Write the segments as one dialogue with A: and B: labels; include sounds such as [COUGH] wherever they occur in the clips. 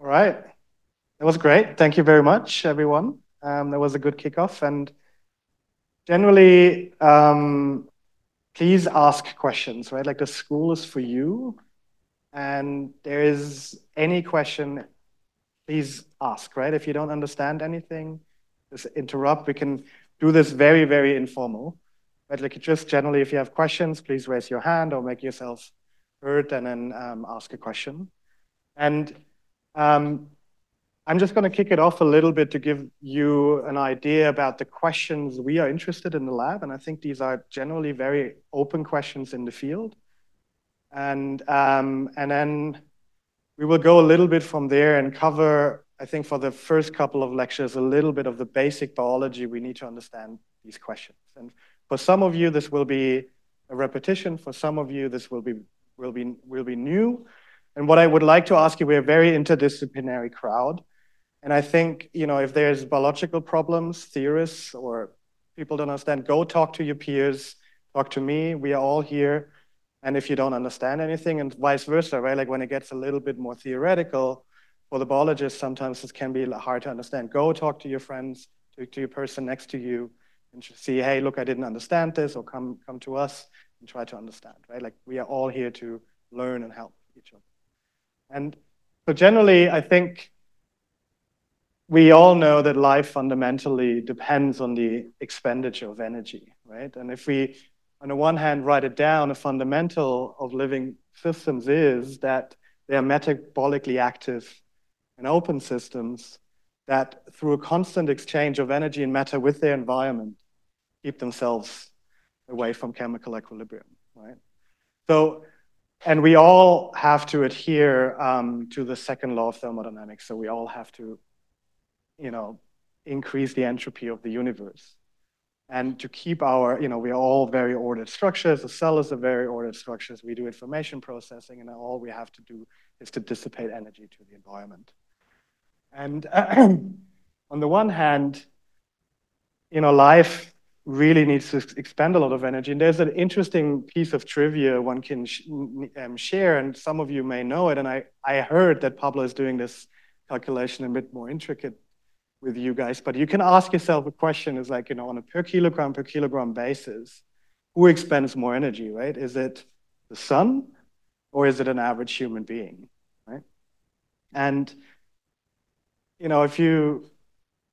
A: All right. That was great. Thank you very much, everyone. Um, that was a good kickoff. And generally, um, please ask questions, right? Like the school is for you. And there is any question, please ask, right? If you don't understand anything, just interrupt. We can do this very, very informal. But Like just generally, if you have questions, please raise your hand or make yourself heard and then um, ask a question. And um, I'm just going to kick it off a little bit to give you an idea about the questions we are interested in the lab. And I think these are generally very open questions in the field. And, um, and then we will go a little bit from there and cover, I think for the first couple of lectures, a little bit of the basic biology we need to understand these questions. And for some of you, this will be a repetition. For some of you, this will be, will be, will be new. And what I would like to ask you, we're a very interdisciplinary crowd. And I think, you know, if there's biological problems, theorists or people don't understand, go talk to your peers, talk to me. We are all here. And if you don't understand anything, and vice versa, right? Like when it gets a little bit more theoretical, for the biologists, sometimes this can be hard to understand. Go talk to your friends, to, to your person next to you, and see, hey, look, I didn't understand this, or come, come to us and try to understand, right? Like we are all here to learn and help each other. And so generally, I think we all know that life fundamentally depends on the expenditure of energy, right? And if we, on the one hand, write it down, a fundamental of living systems is that they are metabolically active and open systems that, through a constant exchange of energy and matter with their environment, keep themselves away from chemical equilibrium, right? So and we all have to adhere um, to the second law of thermodynamics. So we all have to, you know, increase the entropy of the universe. And to keep our, you know, we're all very ordered structures. The cell is a very ordered structures. We do information processing, and all we have to do is to dissipate energy to the environment. And uh, [CLEARS THROAT] on the one hand, you know, life really needs to expend a lot of energy. And there's an interesting piece of trivia one can sh um, share, and some of you may know it. And I, I heard that Pablo is doing this calculation a bit more intricate with you guys, but you can ask yourself a question is like, you know, on a per kilogram per kilogram basis, who expends more energy, right? Is it the sun or is it an average human being, right? And, you know, if you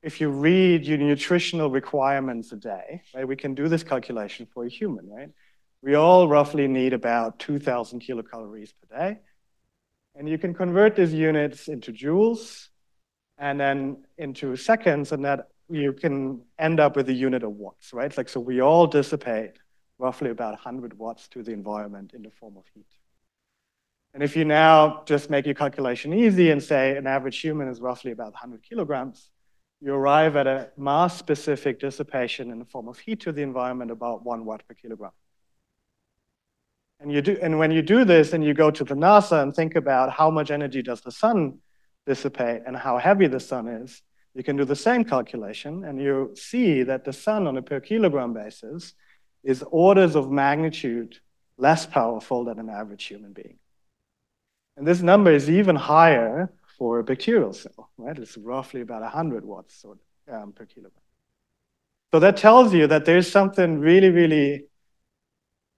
A: if you read your nutritional requirements a day, right, we can do this calculation for a human, right? We all roughly need about 2,000 kilocalories per day. And you can convert these units into joules and then into seconds, and that you can end up with a unit of watts, right? Like, so we all dissipate roughly about 100 watts to the environment in the form of heat. And if you now just make your calculation easy and say an average human is roughly about 100 kilograms, you arrive at a mass-specific dissipation in the form of heat to the environment about one watt per kilogram. And, you do, and when you do this and you go to the NASA and think about how much energy does the sun dissipate and how heavy the sun is, you can do the same calculation and you see that the sun on a per kilogram basis is orders of magnitude less powerful than an average human being. And this number is even higher for a bacterial cell, right? It's roughly about 100 watts um, per kilogram. So that tells you that there's something really, really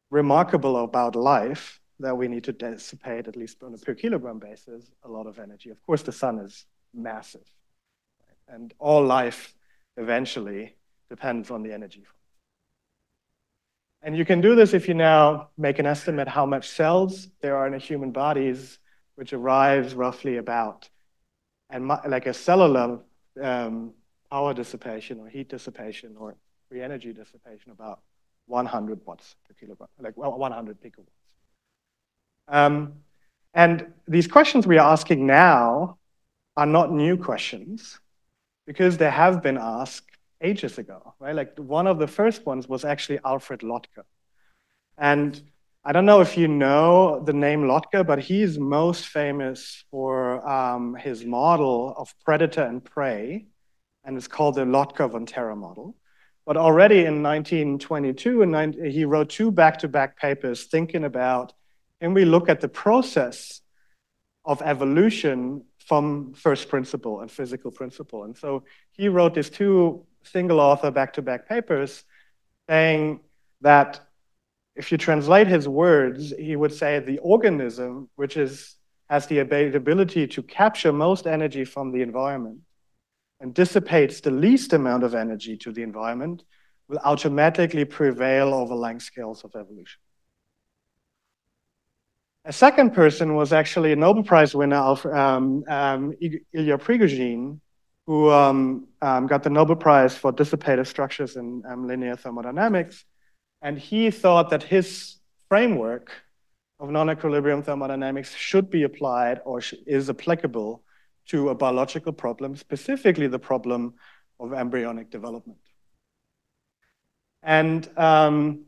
A: remarkable about life that we need to dissipate, at least on a per kilogram basis, a lot of energy. Of course, the sun is massive. Right? And all life eventually depends on the energy. And you can do this if you now make an estimate how much cells there are in a human bodies which arrives roughly about, and like a cellular um, power dissipation or heat dissipation or free energy dissipation about 100 watts per kilogram, like well, 100 picowatts. Um, and these questions we are asking now are not new questions because they have been asked ages ago, right? Like one of the first ones was actually Alfred Lotka. And I don't know if you know the name Lotka, but he's most famous for um, his model of predator and prey, and it's called the Lotka Volterra model. But already in 1922, and he wrote two back-to-back papers thinking about, can we look at the process of evolution from first principle and physical principle. And so he wrote these two single author back to back papers saying that if you translate his words, he would say the organism, which is, has the ability to capture most energy from the environment and dissipates the least amount of energy to the environment, will automatically prevail over length scales of evolution. A second person was actually a Nobel Prize winner, um, um, Ilya Prigogine, who um, um, got the Nobel Prize for dissipative structures in um, linear thermodynamics. And he thought that his framework of non-equilibrium thermodynamics should be applied or is applicable to a biological problem, specifically the problem of embryonic development. And um,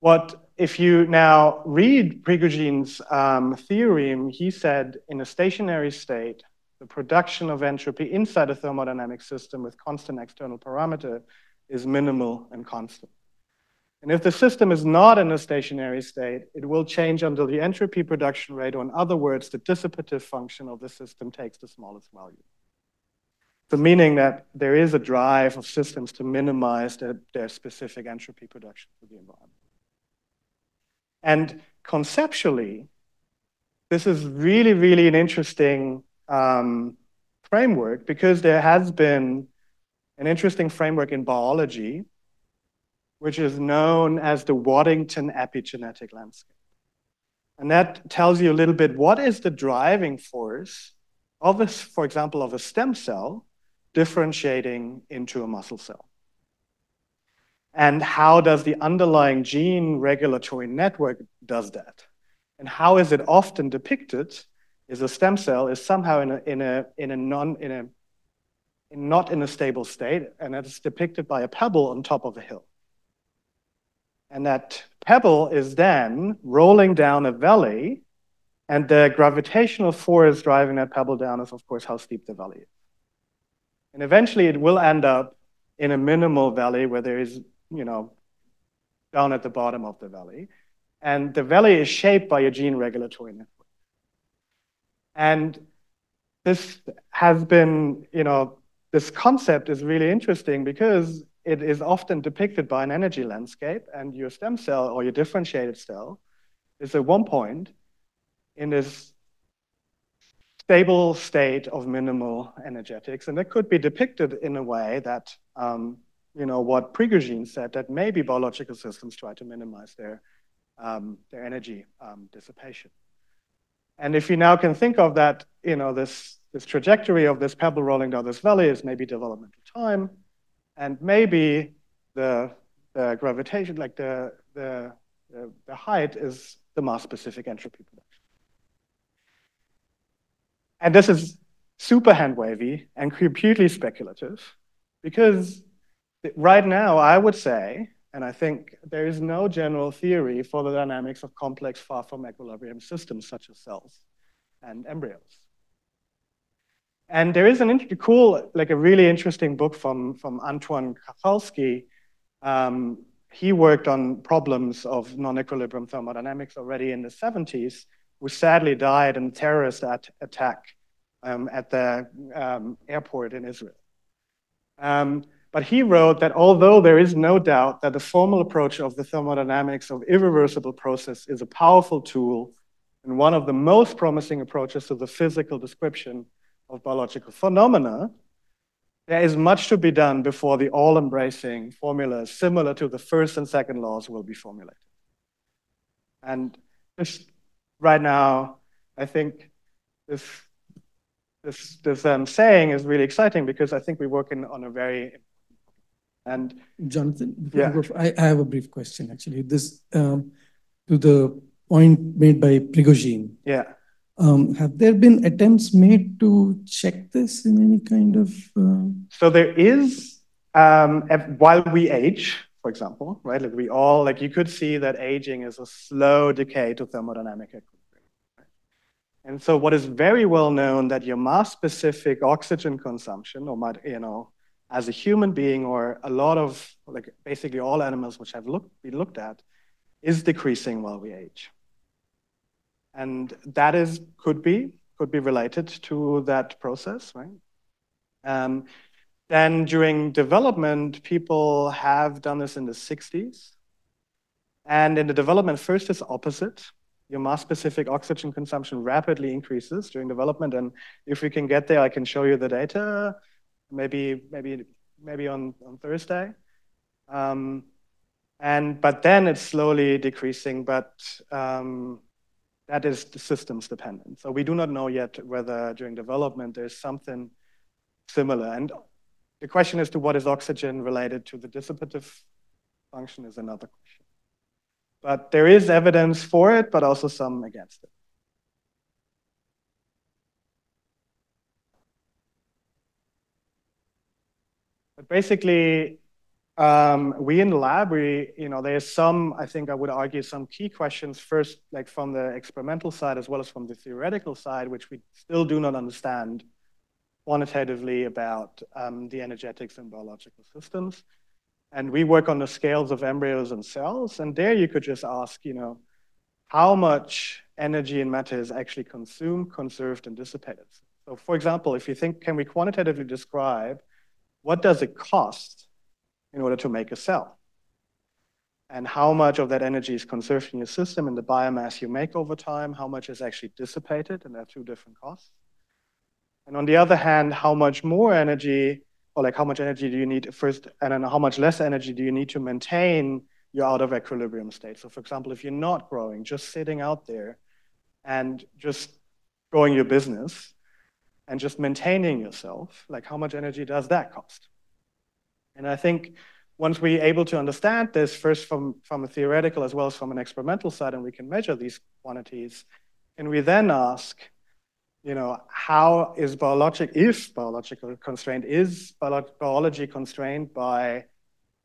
A: what if you now read Prigogine's um, theorem, he said in a stationary state, the production of entropy inside a thermodynamic system with constant external parameter is minimal and constant. And if the system is not in a stationary state, it will change until the entropy production rate, or in other words, the dissipative function of the system takes the smallest value. So meaning that there is a drive of systems to minimize their, their specific entropy production for the environment. And conceptually, this is really, really an interesting um, framework because there has been an interesting framework in biology, which is known as the Waddington epigenetic landscape. And that tells you a little bit what is the driving force of this, for example, of a stem cell differentiating into a muscle cell. And how does the underlying gene regulatory network does that? And how is it often depicted is a stem cell is somehow in a, in a, in a non, in a, in not in a stable state, and it's depicted by a pebble on top of a hill. And that pebble is then rolling down a valley, and the gravitational force driving that pebble down is, of course, how steep the valley is. And eventually it will end up in a minimal valley where there is, you know, down at the bottom of the valley. And the valley is shaped by a gene regulatory network. And this has been, you know, this concept is really interesting because it is often depicted by an energy landscape, and your stem cell or your differentiated cell is at one point in this stable state of minimal energetics, and that could be depicted in a way that, um, you know, what Prigogine said, that maybe biological systems try to minimize their, um, their energy um, dissipation. And if you now can think of that, you know, this, this trajectory of this pebble rolling down this valley is maybe developmental time, and maybe the, the gravitation, like the, the, the, the height is the mass-specific entropy production. And this is super hand-wavy and completely speculative, because right now I would say, and I think there is no general theory for the dynamics of complex far from equilibrium systems such as cells and embryos. And there is an cool, like a really interesting book from, from Antoine Katchalsky. Um, he worked on problems of non-equilibrium thermodynamics already in the 70s, who sadly died in a terrorist at attack um, at the um, airport in Israel. Um, but he wrote that although there is no doubt that the formal approach of the thermodynamics of irreversible process is a powerful tool and one of the most promising approaches to the physical description of biological phenomena, there is much to be done before the all embracing formulas similar to the first and second laws will be formulated. And just right now, I think this, this, this um, saying is really exciting because I think we're working on a very and
B: Jonathan, yeah. I, I, have a brief question actually. This um, to the point made by Prigogine.
A: Yeah.
B: Um, have there been attempts made to check this in any kind of? Uh...
A: So there is, um, while we age, for example, right? Like we all, like you could see that aging is a slow decay to thermodynamic equilibrium. And so what is very well known that your mass-specific oxygen consumption, or might, you know, as a human being or a lot of, like basically all animals which have looked, been looked at, is decreasing while we age. And that is, could be could be related to that process, right? Um, then during development, people have done this in the 60s. And in the development, first it's opposite. Your mass-specific oxygen consumption rapidly increases during development. And if we can get there, I can show you the data, maybe, maybe, maybe on, on Thursday. Um, and but then it's slowly decreasing, but um, that is the systems dependent. So we do not know yet whether during development there's something similar. And the question as to what is oxygen related to the dissipative function is another question. But there is evidence for it, but also some against it. But basically, um, we in the lab, we, you know, there's some, I think I would argue, some key questions first, like from the experimental side as well as from the theoretical side, which we still do not understand quantitatively about um, the energetics in biological systems. And we work on the scales of embryos and cells, and there you could just ask, you know, how much energy and matter is actually consumed, conserved, and dissipated. So for example, if you think, can we quantitatively describe what does it cost in order to make a cell. And how much of that energy is conserved in your system and the biomass you make over time, how much is actually dissipated, and there are two different costs. And on the other hand, how much more energy, or like how much energy do you need first, and then how much less energy do you need to maintain your out of equilibrium state? So for example, if you're not growing, just sitting out there and just growing your business and just maintaining yourself, like how much energy does that cost? And I think once we're able to understand this, first from, from a theoretical as well as from an experimental side, and we can measure these quantities, and we then ask, you know, how is biologic, if biological constraint, is biology constrained by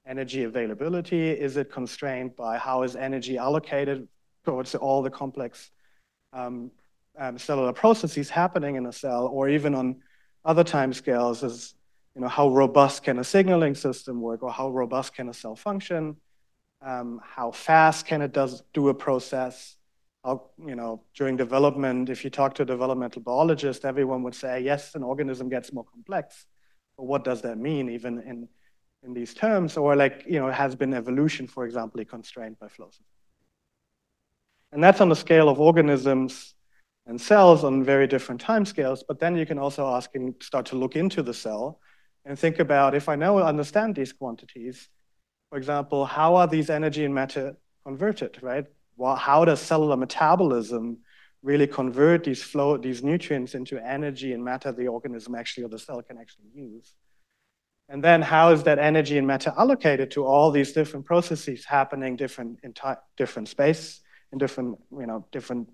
A: energy availability? Is it constrained by how is energy allocated towards all the complex um, um, cellular processes happening in a cell, or even on other time scales, is you know, how robust can a signaling system work or how robust can a cell function? Um, how fast can it does do a process? How, you know, during development, if you talk to a developmental biologist, everyone would say, yes, an organism gets more complex. But what does that mean even in, in these terms? Or like, you know, has been evolution, for example, constrained by flows? And that's on the scale of organisms and cells on very different time scales. But then you can also ask and start to look into the cell and think about if I now understand these quantities, for example, how are these energy and matter converted, right? Well, how does cellular metabolism really convert these flow, these nutrients into energy and matter the organism actually or the cell can actually use? And then how is that energy and matter allocated to all these different processes happening different in different space, in different, you know, different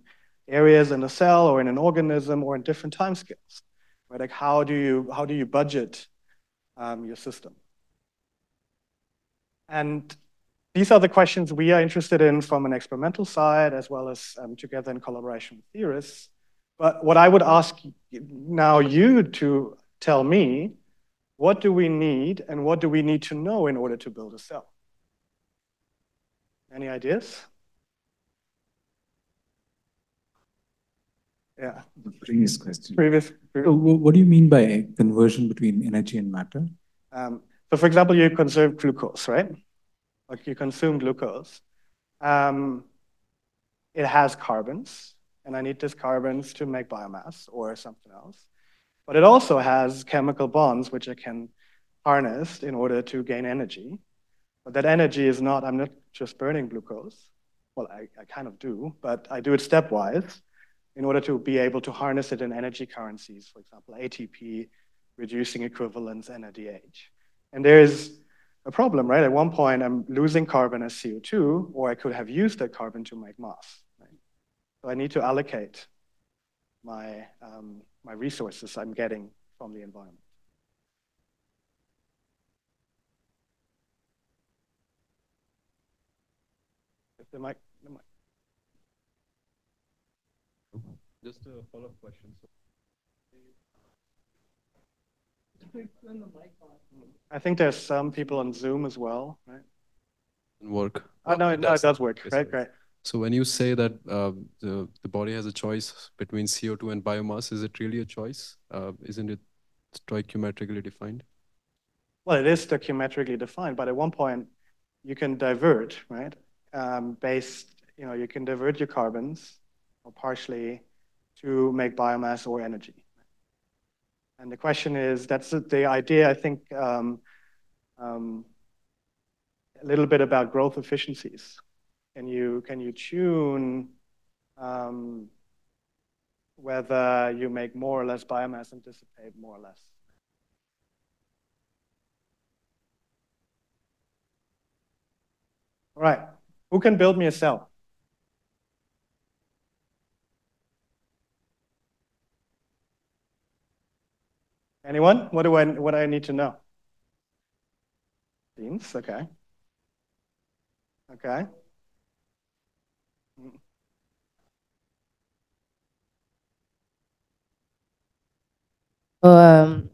A: areas in a cell or in an organism or in different time scales? Right? Like how do you how do you budget um, your system? And these are the questions we are interested in from an experimental side, as well as um, together in collaboration with theorists. But what I would ask now you to tell me, what do we need and what do we need to know in order to build a cell? Any ideas? Yeah.
C: The previous question.
A: Previous.
C: What do you mean by conversion between energy and matter?
A: Um, so for example, you conserve glucose, right? Like you consume glucose. Um, it has carbons, and I need these carbons to make biomass or something else. But it also has chemical bonds, which I can harness in order to gain energy. But that energy is not, I'm not just burning glucose. Well, I, I kind of do, but I do it stepwise in order to be able to harness it in energy currencies, for example, ATP, reducing equivalents, NADH. And there is a problem, right? At one point, I'm losing carbon as CO2, or I could have used that carbon to make mass. Right? So I need to allocate my, um, my resources I'm getting from the environment. The mic.
D: Just a follow-up question. So
A: I think there's some people on Zoom as well, right?
D: Work.
A: Oh, no, no, it does work. Right, great.
D: So when you say that uh, the, the body has a choice between CO2 and biomass, is it really a choice? Uh, isn't it stoichiometrically defined?
A: Well, it is stoichiometrically defined, but at one point you can divert, right? Um, based, you know, you can divert your carbons or partially to make biomass or energy. And the question is, that's the idea, I think, um, um, a little bit about growth efficiencies. Can you, can you tune um, whether you make more or less biomass and dissipate more or less? All right, who can build me a cell? Anyone? What do I what do I need to know? Beans, okay. Okay.
E: Um,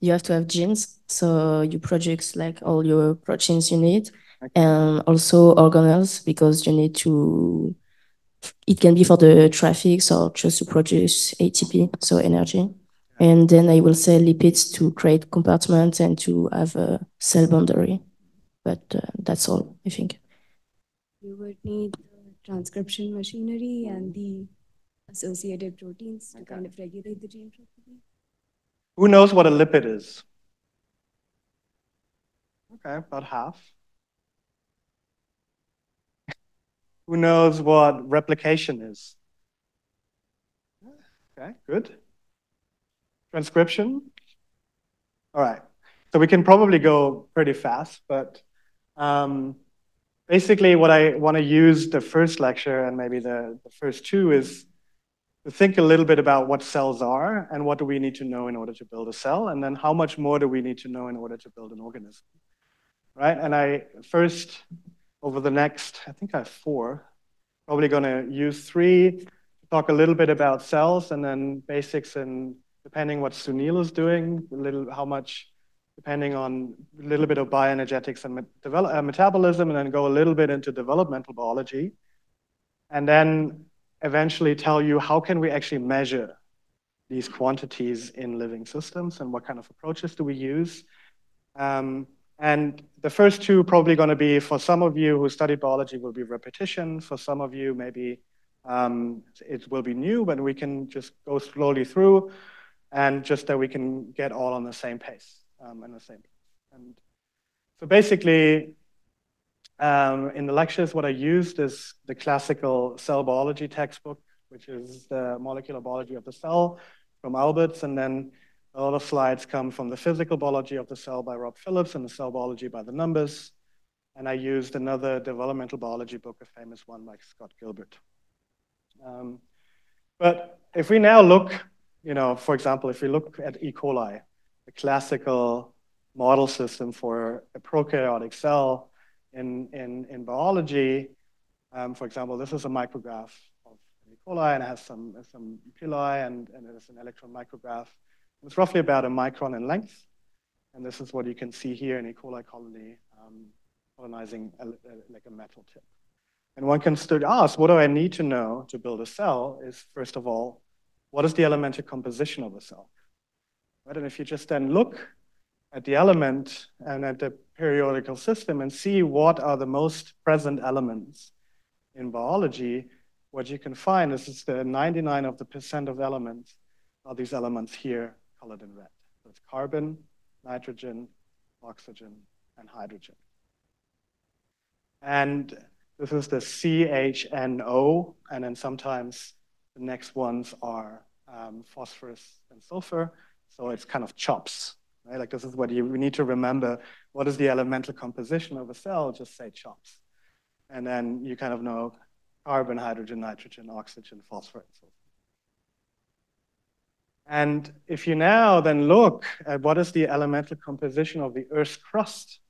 E: you have to have genes, so you produce like all your proteins you need, okay. and also organelles because you need to. It can be for the traffic or just to produce ATP, so energy. And then I will say lipids to create compartments and to have a cell boundary. But uh, that's all, I think.
F: You would need transcription machinery and the associated proteins to kind of regulate the gene property.
A: Who knows what a lipid is? Okay, about half. Who knows what replication is? Okay, good. Transcription? All right. So we can probably go pretty fast, but um, basically what I want to use the first lecture and maybe the, the first two is to think a little bit about what cells are and what do we need to know in order to build a cell, and then how much more do we need to know in order to build an organism, right? And I first, over the next, I think I have four, probably going to use three talk a little bit about cells and then basics and depending what Sunil is doing, a little how much, depending on a little bit of bioenergetics and develop, uh, metabolism, and then go a little bit into developmental biology, and then eventually tell you how can we actually measure these quantities in living systems and what kind of approaches do we use. Um, and the first two probably going to be for some of you who study biology will be repetition. For some of you, maybe um, it will be new, but we can just go slowly through and just that we can get all on the same pace um, and the same. And so basically, um, in the lectures, what I used is the classical cell biology textbook, which is the molecular biology of the cell from Alberts, and then a lot of slides come from the physical biology of the cell by Rob Phillips and the cell biology by the numbers. And I used another developmental biology book, a famous one by Scott Gilbert. Um, but if we now look you know, for example, if we look at E. coli, the classical model system for a prokaryotic cell in, in, in biology, um, for example, this is a micrograph of E. coli and it has some, some pili and, and it is an electron micrograph. It's roughly about a micron in length. And this is what you can see here in E. coli colony um, colonizing a, a, like a metal tip. And one can still ask, what do I need to know to build a cell? Is first of all, what is the elemental composition of a cell? Right? And if you just then look at the element and at the periodical system and see what are the most present elements in biology, what you can find is it's the 99 of the percent of elements are these elements here colored in red. So it's carbon, nitrogen, oxygen, and hydrogen. And this is the CHNO, and then sometimes the next ones are um, phosphorus and sulfur. So it's kind of CHOPS, right? Like this is what you need to remember. What is the elemental composition of a cell? Just say CHOPS. And then you kind of know carbon, hydrogen, nitrogen, oxygen, phosphorus, and forth. And if you now then look at what is the elemental composition of the Earth's crust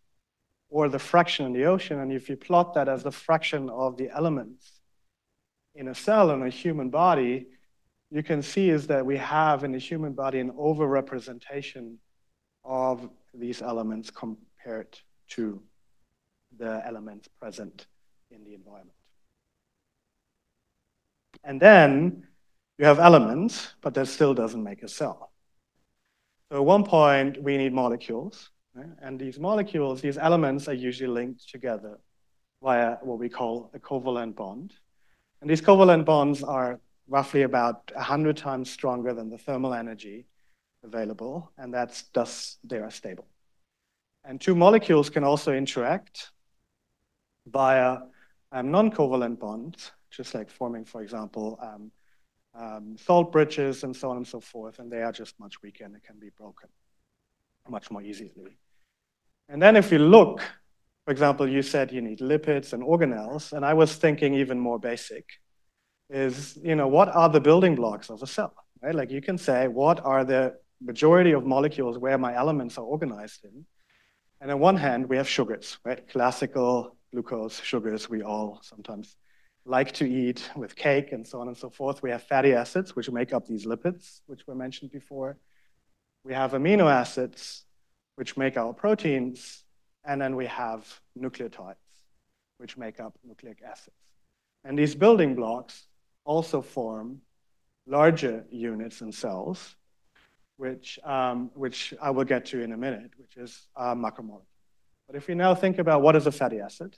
A: or the fraction in the ocean, and if you plot that as the fraction of the elements, in a cell in a human body, you can see is that we have in the human body an overrepresentation of these elements compared to the elements present in the environment. And then you have elements, but that still doesn't make a cell. So at one point, we need molecules. Right? And these molecules, these elements are usually linked together via what we call a covalent bond. And these covalent bonds are roughly about 100 times stronger than the thermal energy available, and that's thus they are stable. And two molecules can also interact via um, non-covalent bonds, just like forming, for example, um, um, salt bridges and so on and so forth, and they are just much weaker and can be broken much more easily. And then if you look, for example, you said you need lipids and organelles, and I was thinking even more basic, is, you know, what are the building blocks of a cell, right? Like you can say, what are the majority of molecules where my elements are organized in? And on one hand, we have sugars, right? Classical glucose sugars we all sometimes like to eat with cake and so on and so forth. We have fatty acids, which make up these lipids, which were mentioned before. We have amino acids, which make our proteins. And then we have nucleotides, which make up nucleic acids. And these building blocks also form larger units in cells, which, um, which I will get to in a minute, which is uh, macromolecule. But if we now think about what is a fatty acid,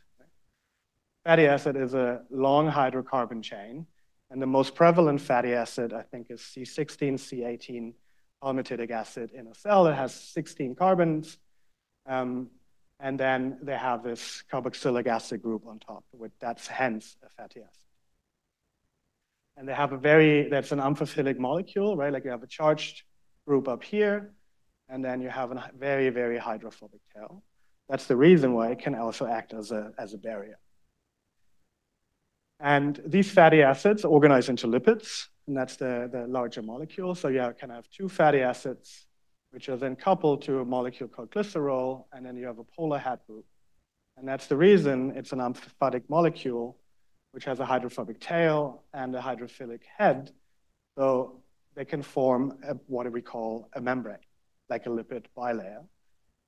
A: Fatty acid is a long hydrocarbon chain, and the most prevalent fatty acid, I think, is C16, C18 palmitidic acid in a cell that has 16 carbons. Um, and then they have this carboxylic acid group on top, which that's hence a fatty acid. And they have a very, that's an amphiphilic molecule, right? Like you have a charged group up here, and then you have a very, very hydrophobic tail. That's the reason why it can also act as a, as a barrier. And these fatty acids organize into lipids, and that's the, the larger molecule. So you can have two fatty acids, which are then coupled to a molecule called glycerol, and then you have a polar hat group. And that's the reason it's an amphipathic molecule, which has a hydrophobic tail and a hydrophilic head. So they can form a, what we call a membrane, like a lipid bilayer,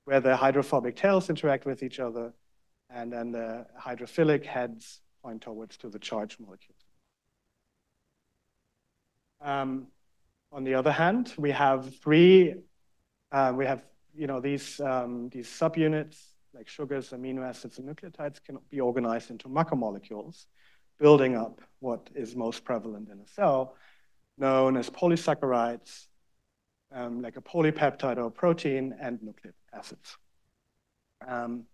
A: where the hydrophobic tails interact with each other, and then the hydrophilic heads point towards to the charged molecules. Um, on the other hand, we have three, uh, we have, you know, these, um, these subunits like sugars, amino acids, and nucleotides can be organized into macromolecules, building up what is most prevalent in a cell, known as polysaccharides, um, like a polypeptide or protein, and nucleic acids. Um,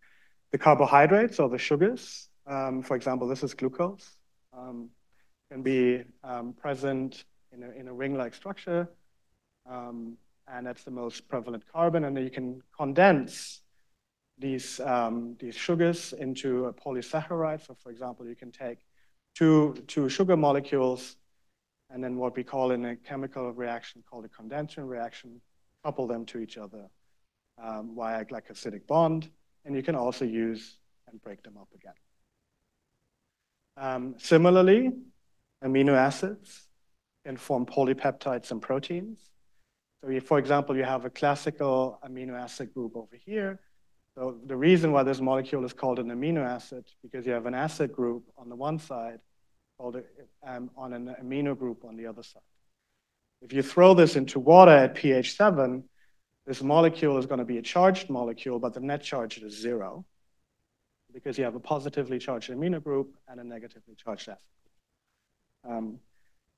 A: the carbohydrates or the sugars um, for example, this is glucose, um, can be um, present in a, in a ring-like structure, um, and that's the most prevalent carbon, and then you can condense these, um, these sugars into a polysaccharide. So for example, you can take two, two sugar molecules and then what we call in a chemical reaction called a condensation reaction, couple them to each other um, via a glycosidic bond, and you can also use and break them up again. Um, similarly, amino acids can form polypeptides and proteins. So for example, you have a classical amino acid group over here. So the reason why this molecule is called an amino acid, because you have an acid group on the one side called a, um, on an amino group on the other side. If you throw this into water at pH 7, this molecule is going to be a charged molecule, but the net charge is zero because you have a positively charged amino group and a negatively charged acid group. Um,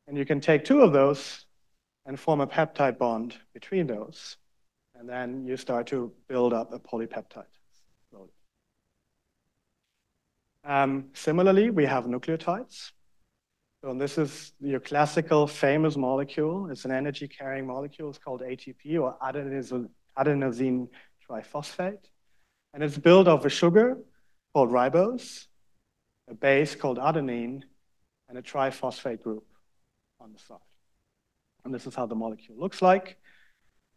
A: and you can take two of those and form a peptide bond between those. And then you start to build up a polypeptide. Um, similarly, we have nucleotides. So this is your classical famous molecule. It's an energy carrying molecule. It's called ATP or adenosine triphosphate. And it's built of a sugar called ribose, a base called adenine, and a triphosphate group on the side. And this is how the molecule looks like.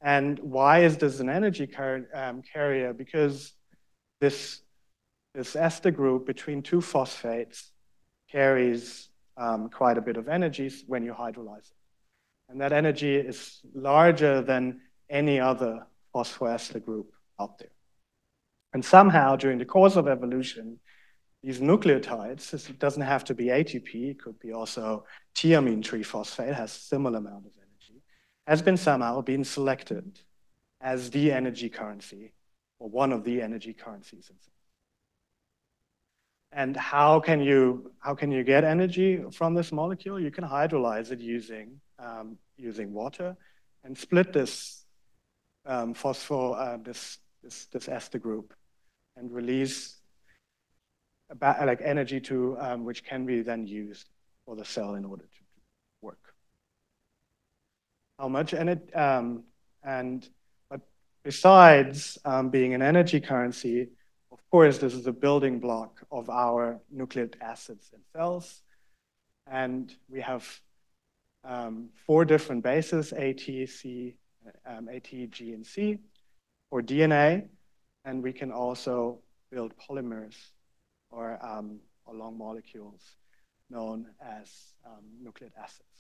A: And why is this an energy car um, carrier? Because this, this ester group between two phosphates carries um, quite a bit of energy when you hydrolyze it. And that energy is larger than any other phosphoester group out there. And somehow, during the course of evolution, these nucleotides, it doesn't have to be ATP, it could be also thiamine triphosphate, has similar amount of has been somehow been selected as the energy currency or one of the energy currencies. And how can you how can you get energy from this molecule? You can hydrolyze it using um, using water, and split this um, phosphor uh, this this this ester group, and release about, like energy to um, which can be then used for the cell in order to. How much energy um, and but besides um, being an energy currency, of course, this is a building block of our nucleic acids in cells. And we have um, four different bases, A, T, C, um, A, T, G, and C, for DNA. And we can also build polymers or, um, or long molecules known as um, nucleic acids.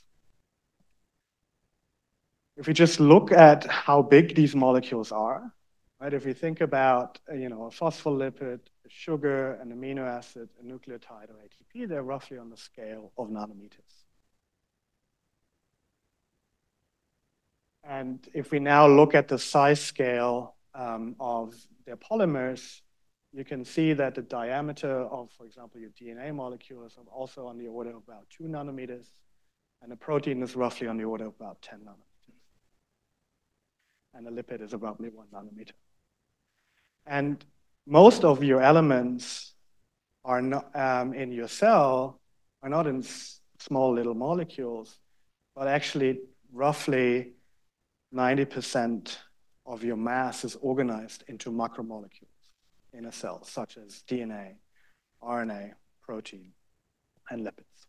A: If we just look at how big these molecules are, right? If we think about, you know, a phospholipid, a sugar, an amino acid, a nucleotide, or ATP, they're roughly on the scale of nanometers. And if we now look at the size scale um, of their polymers, you can see that the diameter of, for example, your DNA molecules are also on the order of about two nanometers, and a protein is roughly on the order of about 10 nanometers. And a lipid is about one nanometer. And most of your elements are not um, in your cell are not in small little molecules, but actually roughly 90% of your mass is organized into macromolecules in a cell, such as DNA, RNA, protein, and lipids.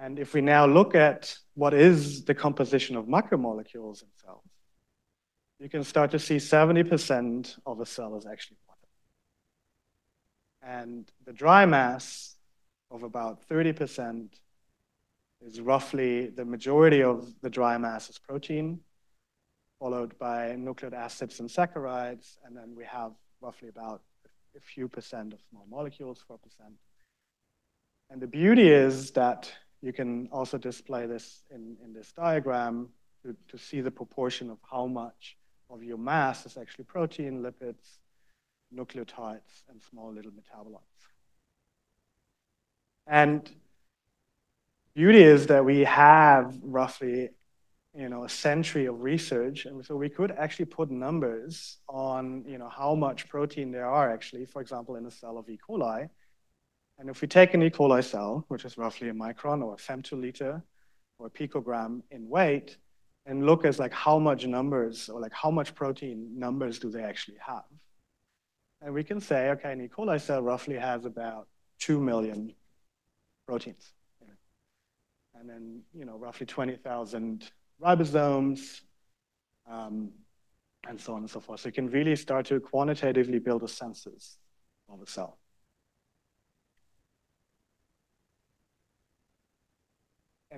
A: And if we now look at what is the composition of macromolecules in cells, you can start to see 70% of a cell is actually water. And the dry mass of about 30% is roughly the majority of the dry mass is protein, followed by nucleic acids and saccharides, and then we have roughly about a few percent of small molecules, 4%. And the beauty is that you can also display this in, in this diagram to, to see the proportion of how much of your mass is actually protein, lipids, nucleotides, and small little metabolites. And beauty is that we have roughly you know, a century of research, and so we could actually put numbers on you know, how much protein there are actually, for example, in a cell of E. coli. And if we take an E. coli cell, which is roughly a micron or a femtoliter or a picogram in weight, and look as like how much numbers or like how much protein numbers do they actually have. And we can say, okay, an E. coli cell roughly has about 2 million proteins. And then, you know, roughly 20,000 ribosomes, um, and so on and so forth. So you can really start to quantitatively build a census of a cell.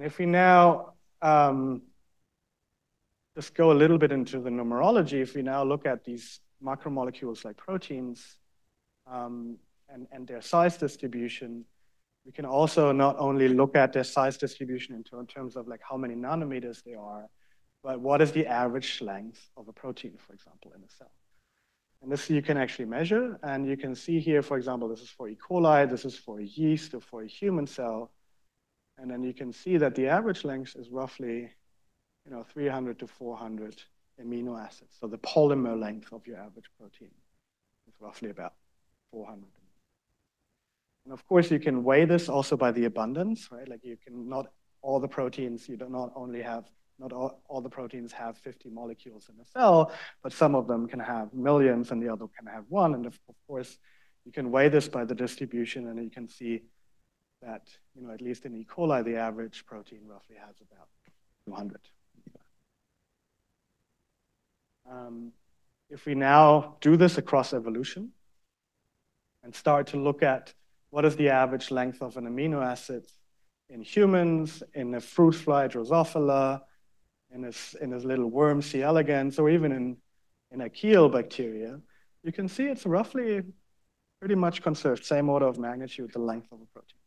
A: And if we now um, just go a little bit into the numerology, if we now look at these macromolecules like proteins um, and, and their size distribution, we can also not only look at their size distribution in, terms of like how many nanometers they are, but what is the average length of a protein, for example, in a cell. And this you can actually measure, and you can see here, for example, this is for E. coli, this is for a yeast or for a human cell, and then you can see that the average length is roughly you know, 300 to 400 amino acids. So the polymer length of your average protein is roughly about 400. And of course, you can weigh this also by the abundance, right? Like you can not all the proteins, you do not only have, not all, all the proteins have 50 molecules in a cell, but some of them can have millions and the other can have one. And of, of course, you can weigh this by the distribution and you can see that, you know, at least in E. coli, the average protein roughly has about 200. Um, if we now do this across evolution and start to look at what is the average length of an amino acid in humans, in a fruit fly Drosophila, in this, in this little worm C. elegans, or even in, in archaeal bacteria, you can see it's roughly pretty much conserved, same order of magnitude, the length of a protein.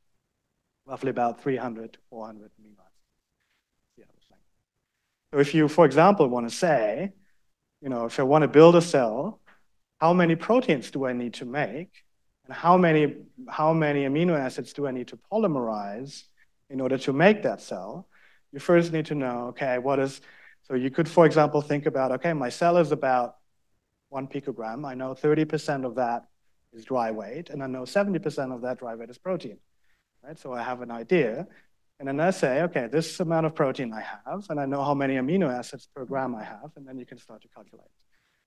A: Roughly about 300 to 400 amino acids. So if you, for example, want to say, you know, if I want to build a cell, how many proteins do I need to make? And how many, how many amino acids do I need to polymerize in order to make that cell? You first need to know, okay, what is, so you could, for example, think about, okay, my cell is about one picogram. I know 30% of that is dry weight, and I know 70% of that dry weight is protein, right? So I have an idea. And then I say, okay, this amount of protein I have, and I know how many amino acids per gram I have, and then you can start to calculate,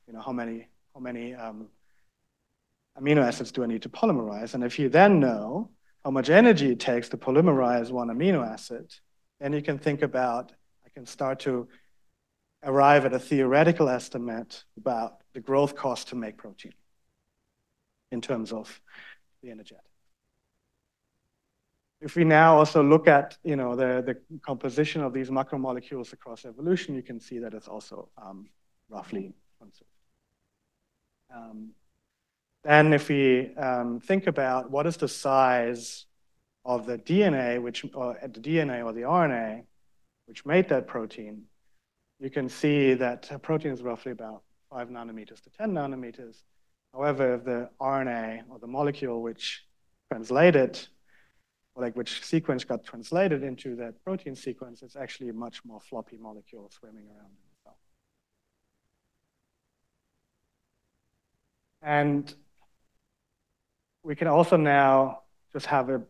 A: you know, how many, how many um, amino acids do I need to polymerize? And if you then know how much energy it takes to polymerize one amino acid, then you can think about, I can start to arrive at a theoretical estimate about the growth cost to make protein in terms of the energetic. If we now also look at you know, the, the composition of these macromolecules across evolution, you can see that it's also um, roughly conserved. Um, then if we um, think about what is the size of the DNA, which, or the DNA or the RNA, which made that protein, you can see that a protein is roughly about 5 nanometers to 10 nanometers. However, if the RNA or the molecule which translated, or like which sequence got translated into that protein sequence, it's actually a much more floppy molecule swimming around in the cell. And we can also now just have a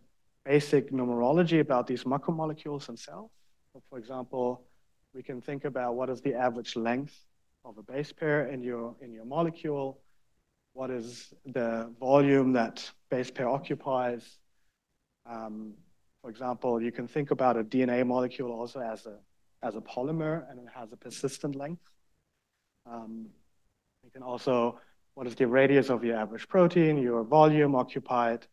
A: basic numerology about these macromolecules and cells. So for example, we can think about what is the average length of a base pair in your, in your molecule, what is the volume that base pair occupies. Um, for example, you can think about a DNA molecule also as a, as a polymer and it has a persistent length. Um, you can also what is the radius of your average protein, your volume occupied,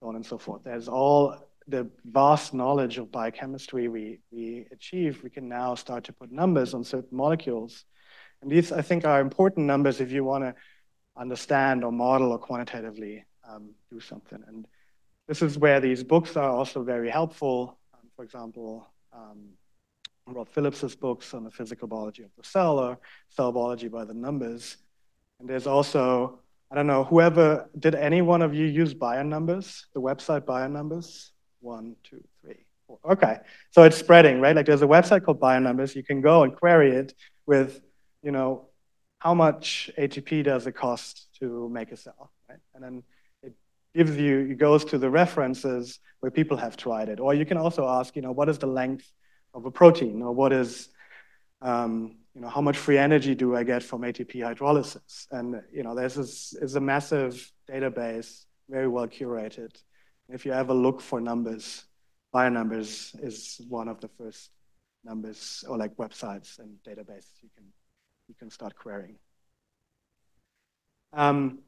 A: so on and so forth. There's all the vast knowledge of biochemistry we, we achieve, we can now start to put numbers on certain molecules. And these, I think, are important numbers if you want to understand or model or quantitatively um, do something. And this is where these books are also very helpful. Um, for example, um, Rob Phillips's books on the physical biology of the cell or cell biology by the numbers and there's also, I don't know, whoever, did any one of you use Bionumbers, the website Bionumbers? One, two, three, four. Okay, so it's spreading, right? Like there's a website called Bionumbers. You can go and query it with, you know, how much ATP does it cost to make a cell, right? And then gives you, it goes to the references where people have tried it. Or you can also ask, you know, what is the length of a protein? Or what is, um, you know, how much free energy do I get from ATP hydrolysis? And, you know, this is, is a massive database, very well curated. If you ever look for numbers, Bionumbers is one of the first numbers or like websites and databases you can, you can start querying. Um,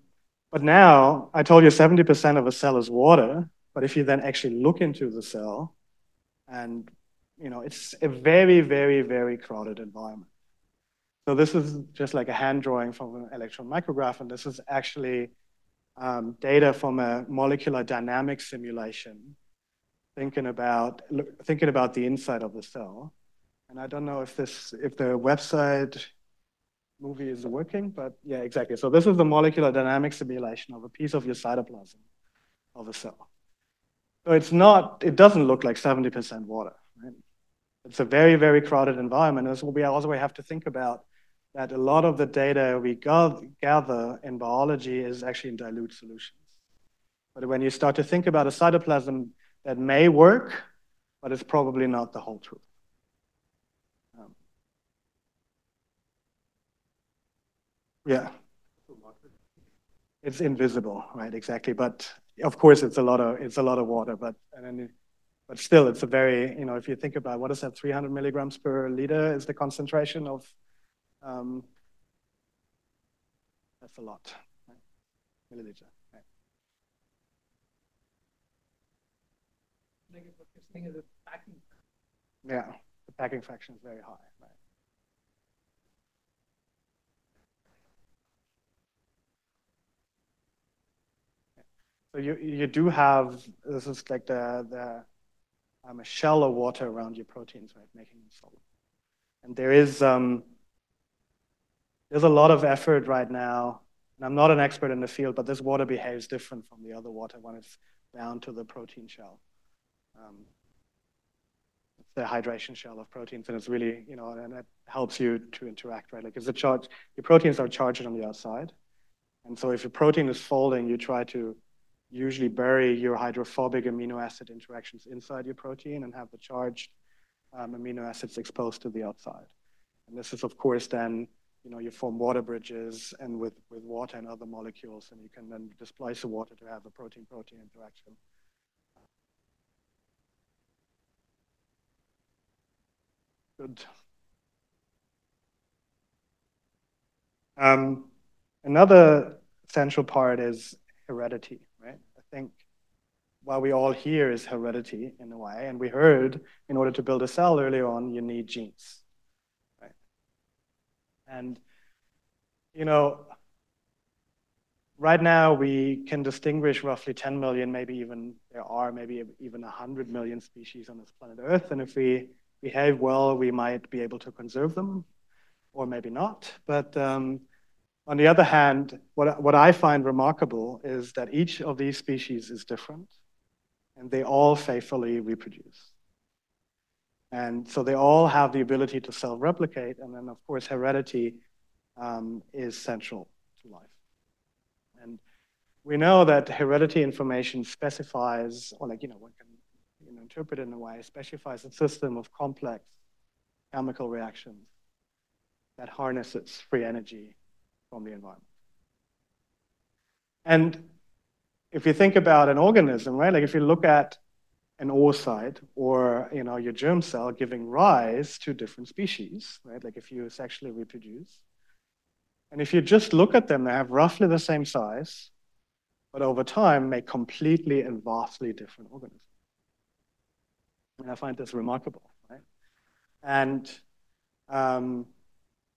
A: but now, I told you 70% of a cell is water, but if you then actually look into the cell, and you know, it's a very, very, very crowded environment. So this is just like a hand drawing from an electron micrograph, and this is actually um, data from a molecular dynamics simulation, thinking about thinking about the inside of the cell. And I don't know if this if the website movie is working, but yeah, exactly. So this is the molecular dynamic simulation of a piece of your cytoplasm of a cell. So it's not, it doesn't look like 70% water, right? It's a very, very crowded environment. That's what we also we have to think about that a lot of the data we gather in biology is actually in dilute solutions. But when you start to think about a cytoplasm that may work, but it's probably not the whole truth. Yeah. It's invisible, right? Exactly. But of course, it's a lot of it's a lot of water. But and then, but still, it's a very you know if you think about what is that 300 milligrams per liter is the concentration of um, that's a lot, right? milliliter. Right? Yeah, the packing fraction is very high, So you, you do have, this is like the, the um, a shell of water around your proteins, right, making them solid. And there is, um, there's a lot of effort right now, and I'm not an expert in the field, but this water behaves different from the other water when it's bound to the protein shell. Um, it's the hydration shell of proteins, and it's really, you know, and it helps you to interact, right? Like, it's a charge, your proteins are charged on the outside. And so if your protein is folding, you try to usually bury your hydrophobic amino acid interactions inside your protein and have the charged um, amino acids exposed to the outside. And this is, of course, then you know you form water bridges and with, with water and other molecules, and you can then displace the water to have a protein-protein interaction. Good. Um, another essential part is heredity what we all hear is heredity in a way. And we heard in order to build a cell earlier on, you need genes. Right? And, you know, right now we can distinguish roughly 10 million, maybe even there are maybe even 100 million species on this planet Earth. And if we behave well, we might be able to conserve them or maybe not. But um, on the other hand, what, what I find remarkable is that each of these species is different and they all faithfully reproduce. And so they all have the ability to self replicate. And then, of course, heredity um, is central to life. And we know that heredity information specifies, or like, you know, one can you know, interpret it in a way, specifies a system of complex chemical reactions that harnesses free energy from the environment. And if you think about an organism, right, like if you look at an oocyte or you know your germ cell giving rise to different species, right? Like if you sexually reproduce, and if you just look at them, they have roughly the same size, but over time make completely and vastly different organisms. And I find this remarkable, right? And um,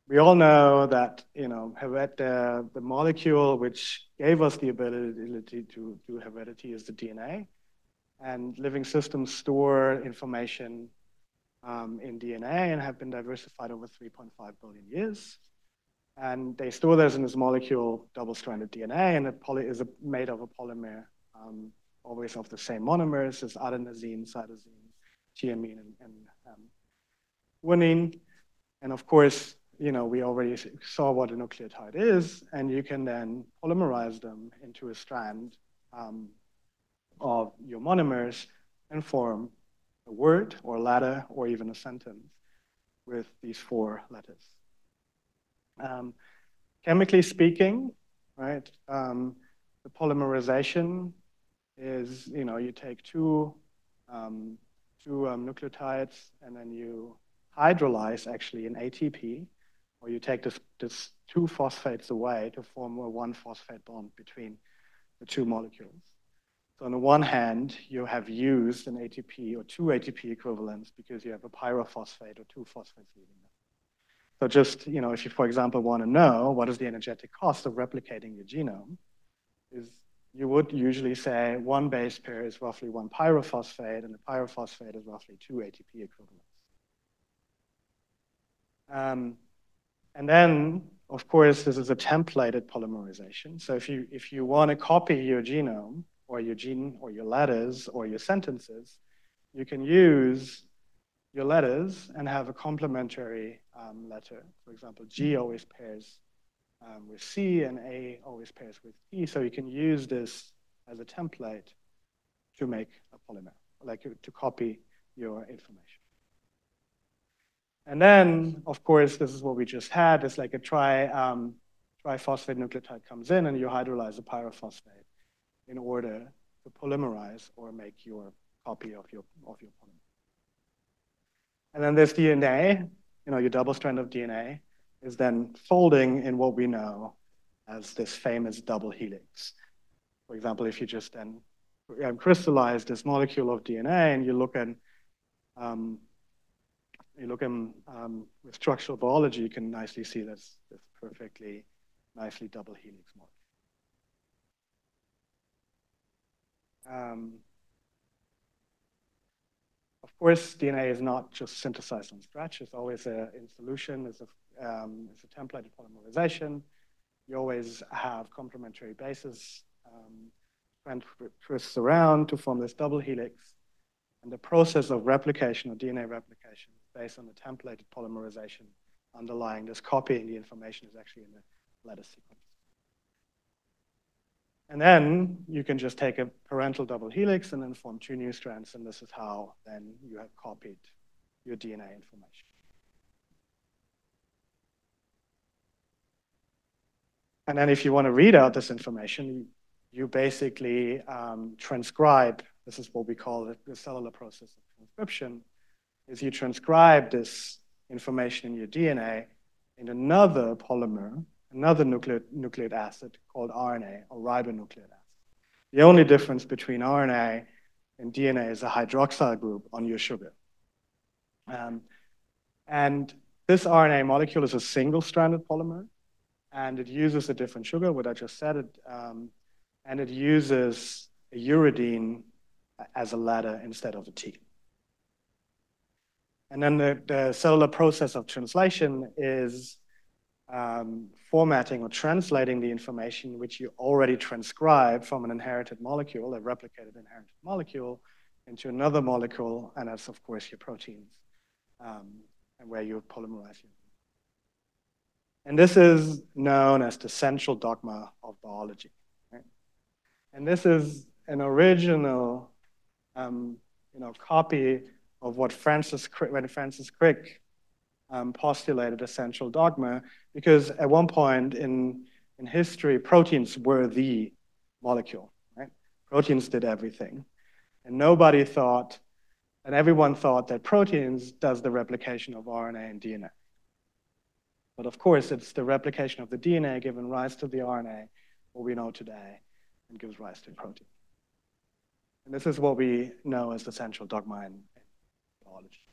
A: we all know that you know the, the molecule which gave us the ability to do heredity is the DNA, and living systems store information um, in DNA and have been diversified over 3.5 billion years. And they store this in this molecule, double-stranded DNA, and it poly is a, made of a polymer, um, always of the same monomers as adenosine, cytosine, thymine, and, and um, guanine. And of course, you know, we already saw what a nucleotide is, and you can then polymerize them into a strand um, of your monomers and form a word or a letter or even a sentence with these four letters. Um, chemically speaking, right, um, the polymerization is, you know, you take two, um, two um, nucleotides and then you hydrolyze actually an ATP or you take this, this two phosphates away to form a one phosphate bond between the two molecules. So on the one hand, you have used an ATP or two ATP equivalents because you have a pyrophosphate or two phosphates leaving them. So just, you know, if you, for example, want to know what is the energetic cost of replicating your genome, is you would usually say one base pair is roughly one pyrophosphate, and the pyrophosphate is roughly two ATP equivalents. Um, and then, of course, this is a templated polymerization. So if you, if you want to copy your genome or your gene or your letters or your sentences, you can use your letters and have a complementary um, letter. For example, G always pairs um, with C and A always pairs with E. So you can use this as a template to make a polymer, like to copy your information. And then, of course, this is what we just had. It's like a tri, um, triphosphate nucleotide comes in and you hydrolyze a pyrophosphate in order to polymerize or make your copy of your, of your polymer. And then this DNA, you know, your double strand of DNA is then folding in what we know as this famous double helix. For example, if you just then crystallize this molecule of DNA and you look at um, you look at um, with structural biology, you can nicely see this, this perfectly nicely double helix model. Um, of course, DNA is not just synthesized from scratch. It's always a, in solution. It's a, um, it's a templated polymerization. You always have complementary bases um, twists around to form this double helix. And the process of replication or DNA replication based on the templated polymerization underlying this copying the information is actually in the lattice sequence. And then you can just take a parental double helix and then form two new strands, and this is how then you have copied your DNA information. And then if you want to read out this information, you basically um, transcribe, this is what we call the cellular process of transcription, is you transcribe this information in your DNA in another polymer, another nucleic, acid called RNA or ribonucleic acid. The only difference between RNA and DNA is a hydroxyl group on your sugar. Um, and this RNA molecule is a single-stranded polymer, and it uses a different sugar, what I just said, it, um, and it uses a uridine as a ladder instead of a T. And then the, the cellular process of translation is um, formatting or translating the information which you already transcribed from an inherited molecule, a replicated inherited molecule, into another molecule, and that's, of course, your proteins, um, and where you polymerize your and this is known as the central dogma of biology. Right? And this is an original um, you know, copy of what Francis, when Francis Crick um, postulated a central dogma, because at one point in, in history, proteins were the molecule, right? Proteins did everything. And nobody thought, and everyone thought that proteins does the replication of RNA and DNA. But of course, it's the replication of the DNA given rise to the RNA, what we know today, and gives rise to protein. And this is what we know as the central dogma in, biology.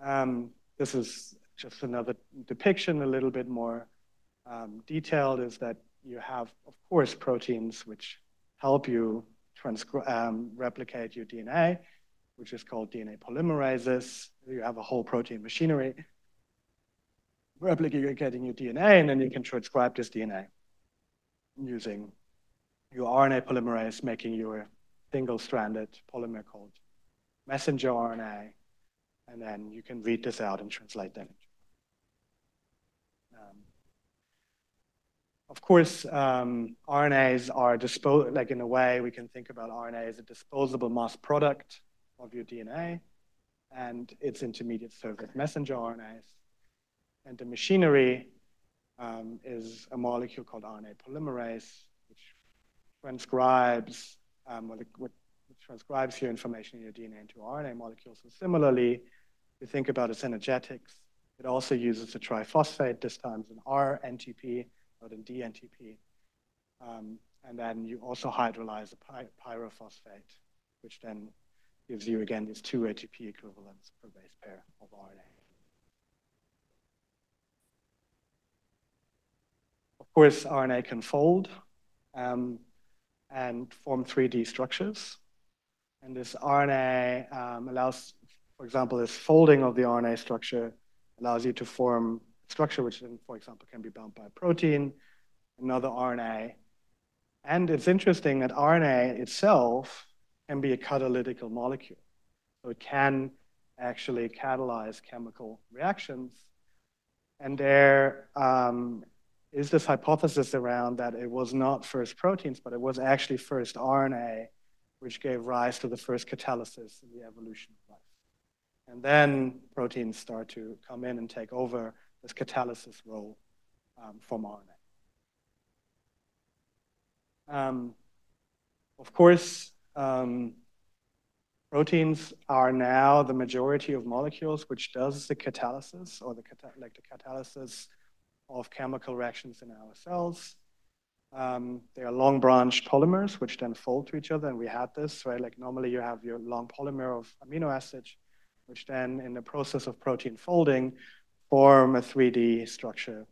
A: Um, this is just another depiction, a little bit more um, detailed, is that you have, of course, proteins which help you um, replicate your DNA, which is called DNA polymerases. You have a whole protein machinery replicating your DNA, and then you can transcribe this DNA using your RNA polymerase, making your single-stranded polymer called messenger RNA, and then you can read this out and translate that. Um, of course, um, RNAs are disposable, like in a way, we can think about RNA as a disposable mass product of your DNA, and its intermediate serve as messenger RNAs. And the machinery um, is a molecule called RNA polymerase, which transcribes, um, what transcribes your information in your DNA into RNA molecules. So similarly, you think about its energetics. It also uses a triphosphate, this time an R-NTP, not an D-NTP. Um, and then you also hydrolyze a py pyrophosphate, which then gives you, again, these two ATP equivalents per base pair of RNA. Of course, RNA can fold um, and form 3D structures. And this RNA um, allows, for example, this folding of the RNA structure allows you to form a structure which then, for example, can be bound by a protein, another RNA. And it's interesting that RNA itself can be a catalytical molecule. So it can actually catalyze chemical reactions. And there um, is this hypothesis around that it was not first proteins, but it was actually first RNA, which gave rise to the first catalysis in the evolution of life. And then proteins start to come in and take over this catalysis role um, from RNA. Um, of course, um, proteins are now the majority of molecules which does the catalysis or the like the catalysis of chemical reactions in our cells. Um, they are long branched polymers, which then fold to each other. And we had this, right? Like normally you have your long polymer of amino acids, which then in the process of protein folding, form a 3D structure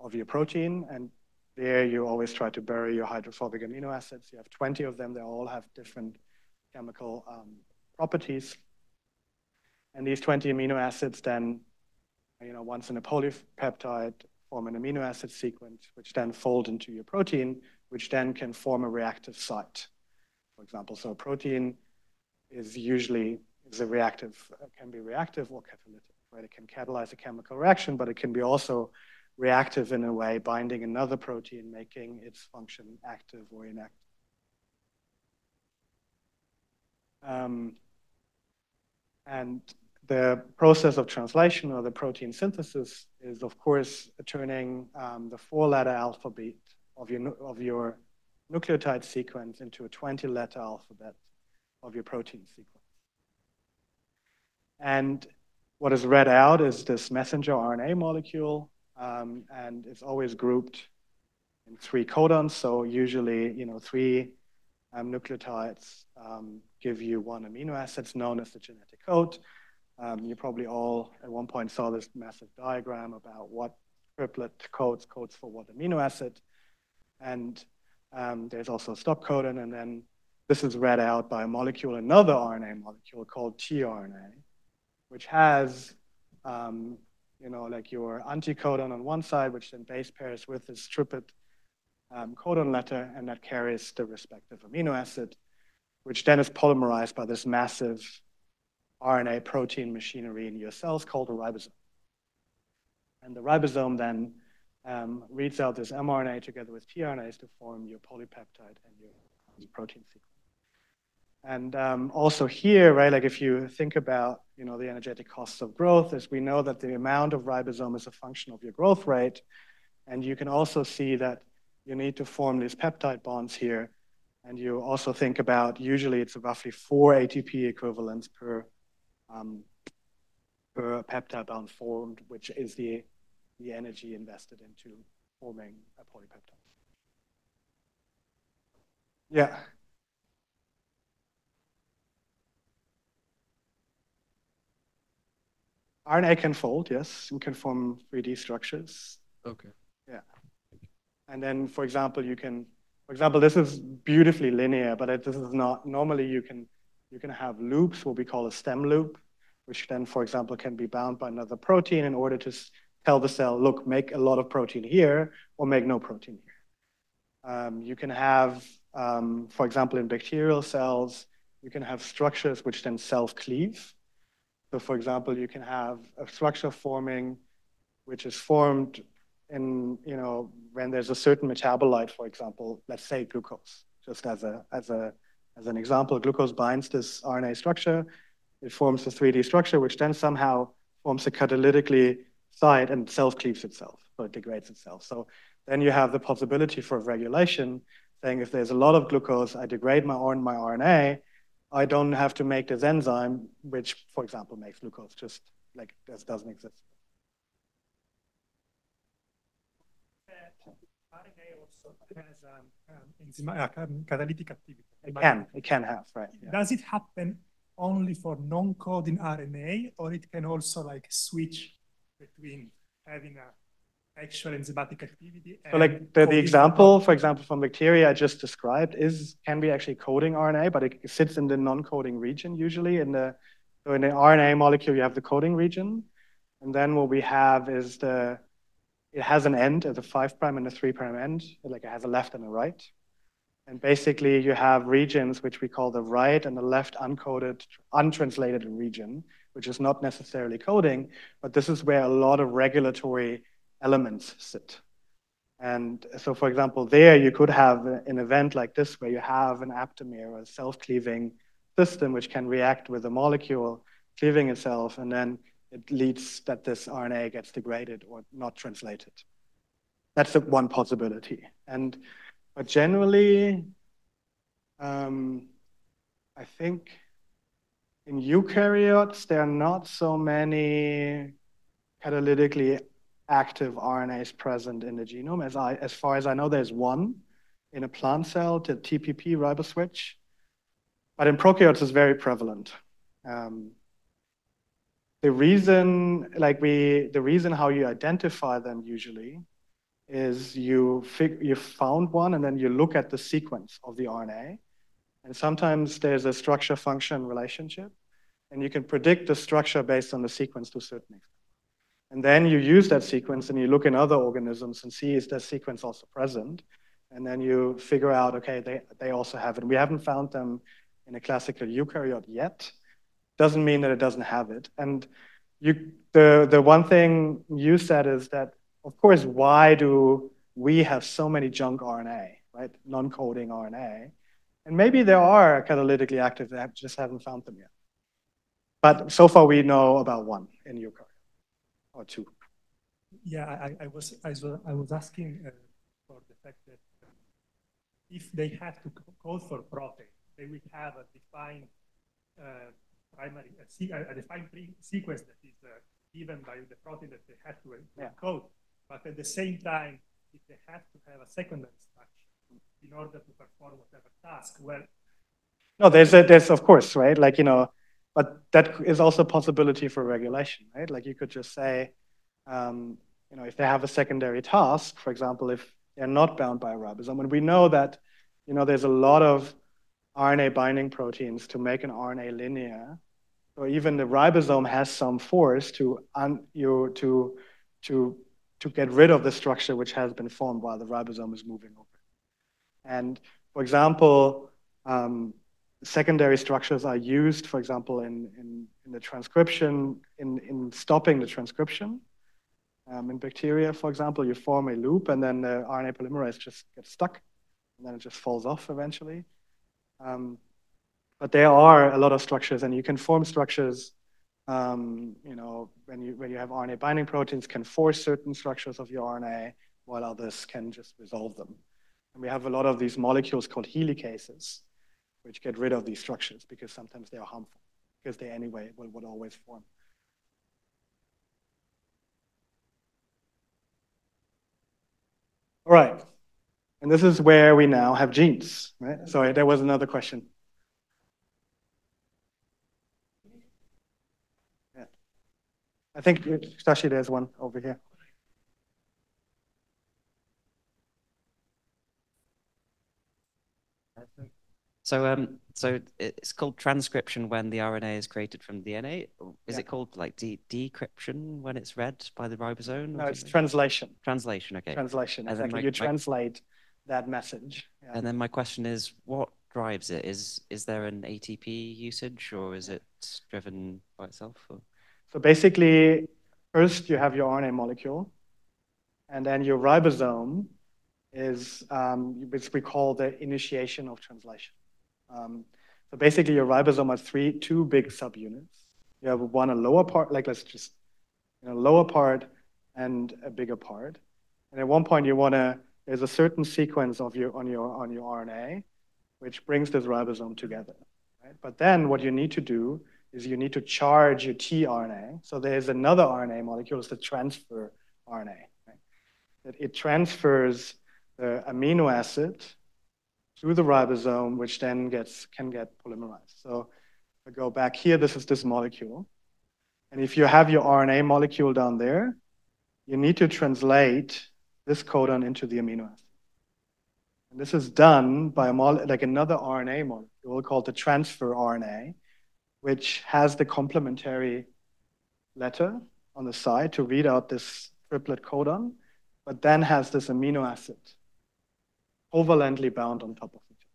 A: of your protein. And there you always try to bury your hydrophobic amino acids. You have 20 of them. They all have different chemical um, properties. And these 20 amino acids then, you know, once in a polypeptide, form an amino acid sequence, which then fold into your protein, which then can form a reactive site, for example. So a protein is usually is a reactive, uh, can be reactive or catalytic, right? It can catalyze a chemical reaction, but it can be also reactive in a way, binding another protein, making its function active or inactive. Um, and the process of translation or the protein synthesis is, of course, turning um, the four-letter alphabet of your, of your nucleotide sequence into a 20-letter alphabet of your protein sequence. And what is read out is this messenger RNA molecule, um, and it's always grouped in three codons. So usually, you know, three um, nucleotides um, give you one amino acid. Known as the genetic code. Um, you probably all at one point saw this massive diagram about what triplet codes codes for what amino acid. And um, there's also a stop codon, and then this is read out by a molecule, another RNA molecule called tRNA, which has, um, you know, like your anticodon on one side, which then base pairs with this triplet um, codon letter, and that carries the respective amino acid, which then is polymerized by this massive RNA protein machinery in your cells called a ribosome. And the ribosome then um, reads out this mRNA together with tRNAs to form your polypeptide and your protein sequence. And um, also here, right, like if you think about, you know, the energetic costs of growth, as we know that the amount of ribosome is a function of your growth rate. And you can also see that you need to form these peptide bonds here. And you also think about, usually it's roughly four ATP equivalents per um, per peptide bond formed, which is the, the energy invested into forming a polypeptide. Yeah. RNA can fold, yes, and can form 3D structures.
D: Okay.
A: Yeah. And then, for example, you can, for example, this is beautifully linear, but it, this is not, normally you can you can have loops, what we call a stem loop, which then, for example, can be bound by another protein in order to tell the cell, look, make a lot of protein here or make no protein here. Um, you can have, um, for example, in bacterial cells, you can have structures which then self-cleave. So for example, you can have a structure forming which is formed in, you know, when there's a certain metabolite, for example, let's say glucose, just as a, as a as an example, glucose binds this RNA structure. It forms a 3D structure, which then somehow forms a catalytically site and self-cleaves itself, so it degrades itself. So then you have the possibility for regulation, saying if there's a lot of glucose, I degrade my, my RNA, I don't have to make this enzyme, which, for example, makes glucose, just like this doesn't exist.
G: RNA also has um, um, um, catalytic activity.
A: It can, it can have, right.
G: Yeah. Does it happen only for non-coding RNA, or it can also like switch between having a actual enzymatic activity.
A: So like the, the example, for example, from bacteria I just described is can be actually coding RNA, but it sits in the non-coding region usually. In the so in the RNA molecule, you have the coding region, and then what we have is the it has an end at the five prime and a three prime end, like it has a left and a right. And basically you have regions which we call the right and the left uncoded, untranslated region, which is not necessarily coding, but this is where a lot of regulatory elements sit. And so, for example, there you could have an event like this where you have an aptamer or a self-cleaving system which can react with a molecule cleaving itself, and then it leads that this RNA gets degraded or not translated. That's one possibility. And but generally, um, I think in eukaryotes, there are not so many catalytically active RNAs present in the genome. As, I, as far as I know, there's one in a plant cell, the TPP riboswitch. But in prokaryotes, it's very prevalent. Um, the reason, like we, the reason how you identify them usually is you you found one and then you look at the sequence of the RNA. And sometimes there's a structure function relationship, and you can predict the structure based on the sequence to a certain extent. And then you use that sequence and you look in other organisms and see is that sequence also present. And then you figure out, okay, they, they also have it. We haven't found them in a classical eukaryote yet. Doesn't mean that it doesn't have it. And you, the, the one thing you said is that, of course, why do we have so many junk RNA, right? Non-coding RNA. And maybe there are catalytically active that just haven't found them yet. But so far we know about one in eukaryote or two.
G: Yeah, I, I was I was, I was asking uh, for the fact that uh, if they have to code for protein, they will have a defined uh, primary a, a defined sequence that is uh, given by the protein that they have to yeah. encode. But at the same time, if they have to have a secondary structure in order to perform whatever task, well.
A: No, there's a, there's of course right, like you know, but that is also a possibility for regulation, right? Like you could just say, um, you know, if they have a secondary task, for example, if they're not bound by a ribosome, and we know that, you know, there's a lot of RNA binding proteins to make an RNA linear. So even the ribosome has some force to un, you to to to get rid of the structure which has been formed while the ribosome is moving over. And for example, um, secondary structures are used, for example, in, in, in the transcription, in, in stopping the transcription. Um, in bacteria, for example, you form a loop and then the RNA polymerase just gets stuck and then it just falls off eventually. Um, but there are a lot of structures and you can form structures, um, you know, when you, when you have RNA binding proteins can force certain structures of your RNA while others can just resolve them. And we have a lot of these molecules called helicases which get rid of these structures because sometimes they are harmful, because they anyway will, would always form. All right. And this is where we now have genes, right? Sorry, there was another question. I think, Shashi, there's one over here.
H: So, um, so it's called transcription when the RNA is created from DNA. Is yeah. it called like de decryption when it's read by the ribosome?
A: No, it's translation.
H: Translation, okay.
A: Translation, and exactly. My, you translate my, that message.
H: Yeah. And then my question is, what drives it? Is is there an ATP usage, or is it driven by itself? Or?
A: So basically, first you have your RNA molecule, and then your ribosome is um, which we call the initiation of translation. Um, so basically, your ribosome has three, two big subunits. You have one a lower part, like let's just, you know, lower part and a bigger part. And at one point, you want to. There's a certain sequence of your on your on your RNA, which brings this ribosome together. Right? But then, what you need to do is you need to charge your tRNA. So there's another RNA molecule, it's the transfer RNA. Right? It transfers the amino acid through the ribosome, which then gets, can get polymerized. So I go back here, this is this molecule. And if you have your RNA molecule down there, you need to translate this codon into the amino acid. And this is done by a like another RNA molecule called the transfer RNA, which has the complementary letter on the side to read out this triplet codon, but then has this amino acid covalently bound on top of each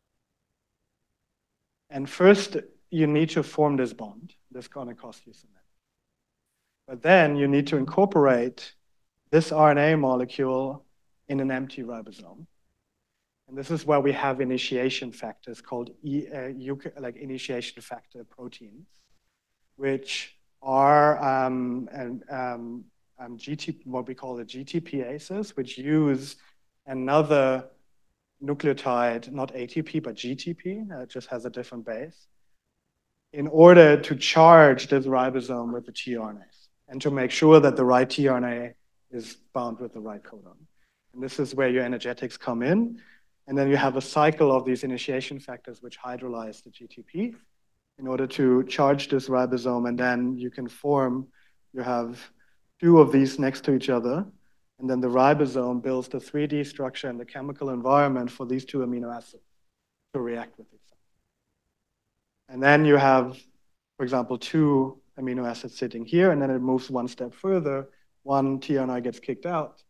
A: other. And first, you need to form this bond. This some energy. But then you need to incorporate this RNA molecule in an empty ribosome. And this is where we have initiation factors called e, uh, like initiation factor proteins, which are um, um, um, GT, what we call the GTPases, which use another nucleotide, not ATP, but GTP, uh, it just has a different base, in order to charge this ribosome with the tRNAs and to make sure that the right tRNA is bound with the right codon. And this is where your energetics come in. And then you have a cycle of these initiation factors which hydrolyze the GTP in order to charge this ribosome. And then you can form, you have two of these next to each other And then the ribosome builds the 3D structure and the chemical environment for these two amino acids to react with each other. And then you have, for example, two amino acids sitting here, and then it moves one step further. One tRNA gets kicked out,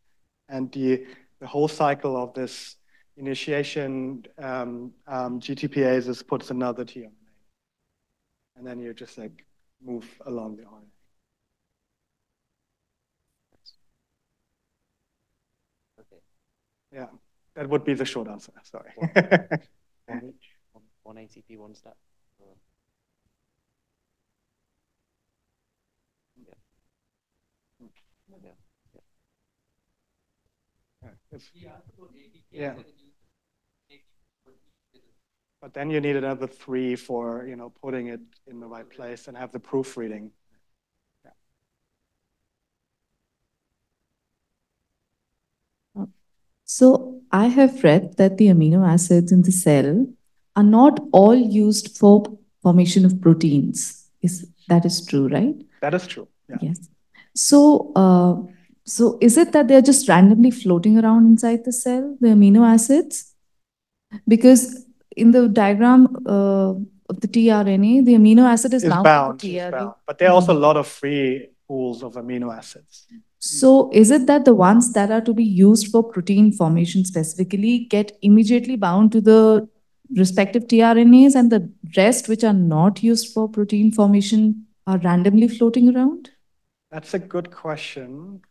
A: and the, the whole cycle of this initiation um, um, GTPases puts another tRNA. And then you just like move along the RNA. Okay. Yeah, that would be the short answer. Sorry.
H: one [LAUGHS] each, one, one ATP, one step. Yeah.
A: Yeah. Yeah. yeah. But then you need another three for you know putting it in the right place and have the proofreading.
I: So I have read that the amino acids in the cell are not all used for formation of proteins. Is that is true, right?
A: That is true. Yeah.
I: Yes. So, uh, so is it that they're just randomly floating around inside the cell, the amino acids? Because in the diagram uh, of the tRNA, the amino acid is now
A: bound, bound. But there are also a lot of free pools of amino acids.
I: So is it that the ones that are to be used for protein formation specifically get immediately bound to the respective tRNAs and the rest which are not used for protein formation are randomly floating around?
A: That's a good question.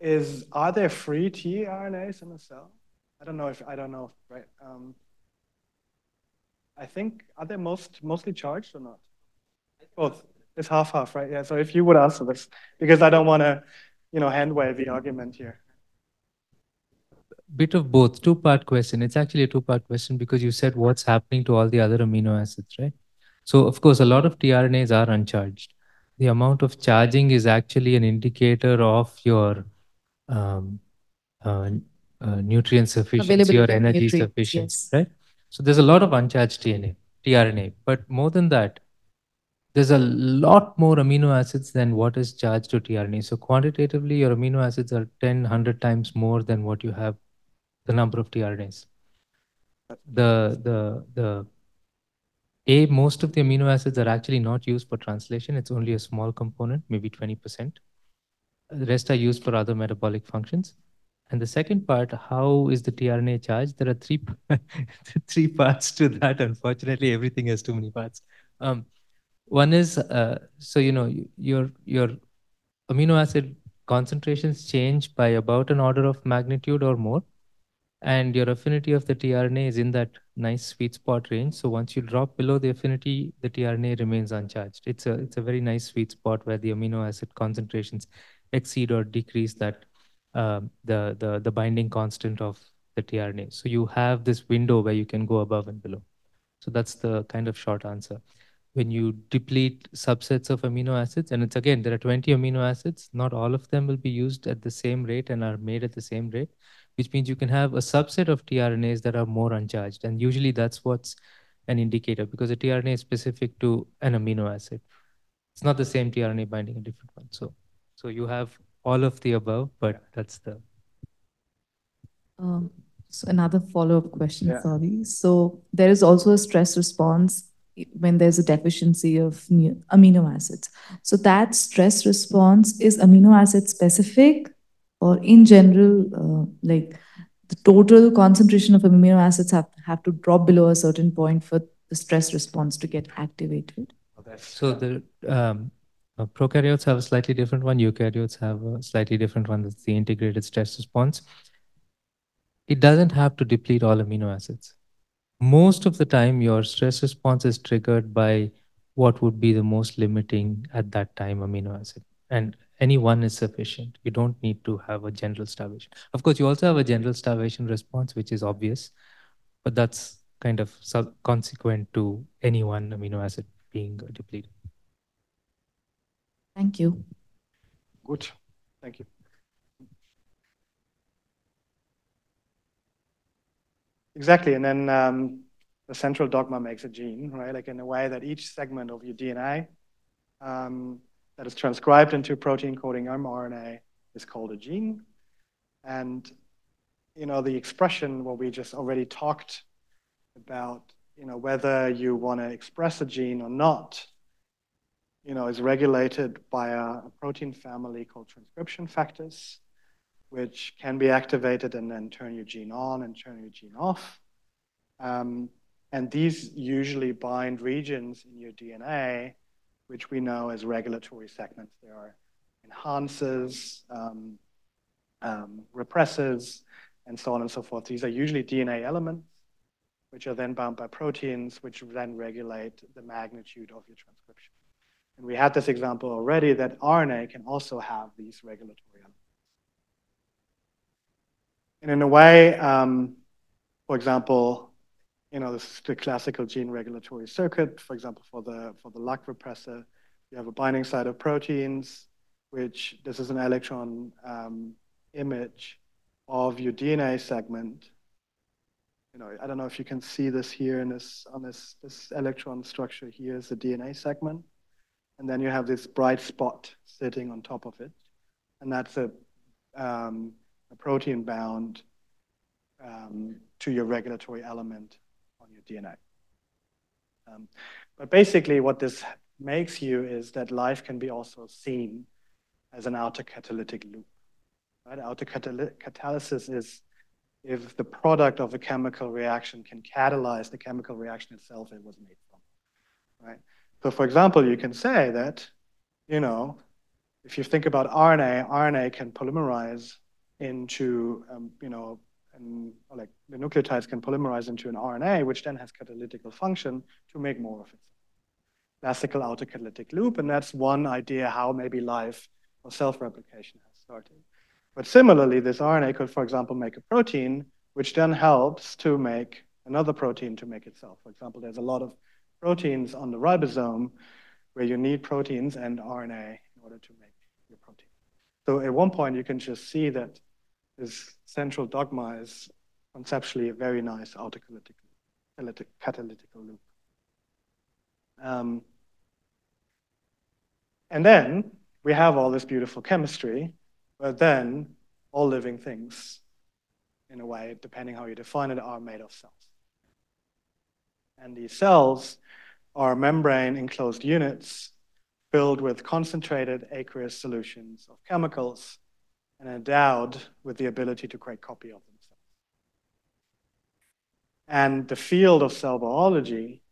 A: Is are there free tRNAs in the cell? I don't know if I don't know, right? Um, I think are they most mostly charged or not? Both. It's half half, right? Yeah. So if you would answer this, because I don't want to, you know, hand wave the argument here.
J: Bit of both. Two part question. It's actually a two part question because you said what's happening to all the other amino acids, right? So of course, a lot of tRNAs are uncharged. The amount of charging is actually an indicator of your um, uh, uh, nutrient sufficiency or energy sufficiency, yes. right? So there's a lot of uncharged DNA, tRNA, but more than that, there's a lot more amino acids than what is charged to tRNA. So quantitatively, your amino acids are 10, 100 times more than what you have, the number of tRNAs. The, the, the, A, most of the amino acids are actually not used for translation. It's only a small component, maybe 20%. The rest are used for other metabolic functions. And the second part, how is the tRNA charged? There are three, [LAUGHS] three parts to that. Unfortunately, everything has too many parts. Um, one is, uh, so, you know, your, your amino acid concentrations change by about an order of magnitude or more. And your affinity of the tRNA is in that nice sweet spot range. So once you drop below the affinity, the tRNA remains uncharged. It's a, it's a very nice sweet spot where the amino acid concentrations exceed or decrease that uh, the, the, the binding constant of the tRNA. So you have this window where you can go above and below. So that's the kind of short answer when you deplete subsets of amino acids, and it's again, there are 20 amino acids, not all of them will be used at the same rate and are made at the same rate, which means you can have a subset of tRNAs that are more uncharged. And usually that's what's an indicator because a tRNA is specific to an amino acid. It's not the same tRNA binding a different one. So, so you have all of the above, but that's the.
I: Um, so another follow-up question, yeah. sorry. So there is also a stress response when there's a deficiency of amino acids. So that stress response is amino acid specific or in general, uh, like the total concentration of amino acids have, have to drop below a certain point for the stress response to get activated. Okay.
J: So the um, uh, prokaryotes have a slightly different one. Eukaryotes have a slightly different one. That's the integrated stress response. It doesn't have to deplete all amino acids most of the time your stress response is triggered by what would be the most limiting at that time amino acid and any one is sufficient you don't need to have a general starvation of course you also have a general starvation response which is obvious but that's kind of consequent to any one amino acid being depleted
I: thank you.
A: Good. Thank you. Exactly, and then um, the central dogma makes a gene, right? Like in a way that each segment of your DNA um, that is transcribed into protein coding mRNA is called a gene, And, you know, the expression what we just already talked about, you know, whether you want to express a gene or not, you know, is regulated by a, protein family called transcription factors, which can be activated and then turn your gene on and turn your gene off. Um, and these usually bind regions in your DNA, which we know as regulatory segments. There are enhancers, um, um, repressors, and so on and so forth. These are usually DNA elements, which are then bound by proteins, which then regulate the magnitude of your transcription. And we had this example already that RNA can also have these regulatory elements. And in a way, um, for example, you know, this is the classical gene regulatory circuit. For example, for the, for the lac repressor, you have a binding site of proteins, which this is an electron um, image of your DNA segment. You know, I don't know if you can see this here in this, on this, this electron structure here is the DNA segment. And then you have this bright spot sitting on top of it. And that's a, um, a protein bound um, to your regulatory element on your DNA. Um, but basically, what this makes you is that life can be also seen as an autocatalytic loop. Right? Autocatalysis is if the product of a chemical reaction can catalyze the chemical reaction itself it was made from. Right? So, for example, you can say that, you know, if you think about RNA, RNA can polymerize into, um, you know, and like the nucleotides can polymerize into an RNA, which then has catalytical function to make more of it. Classical autocatalytic loop, and that's one idea how maybe life or self-replication has started. But similarly, this RNA could, for example, make a protein, which then helps to make another protein to make itself. For example, there's a lot of proteins on the ribosome where you need proteins and RNA in order to make your protein. So at one point, you can just see that this central dogma is conceptually a very nice autocalytic catalytic loop. Um, and then we have all this beautiful chemistry, but then all living things, in a way, depending how you define it, are made of cells. And these cells are membrane enclosed units filled with concentrated aqueous solutions of chemicals and endowed with the ability to create copy of themselves. And the field of cell biology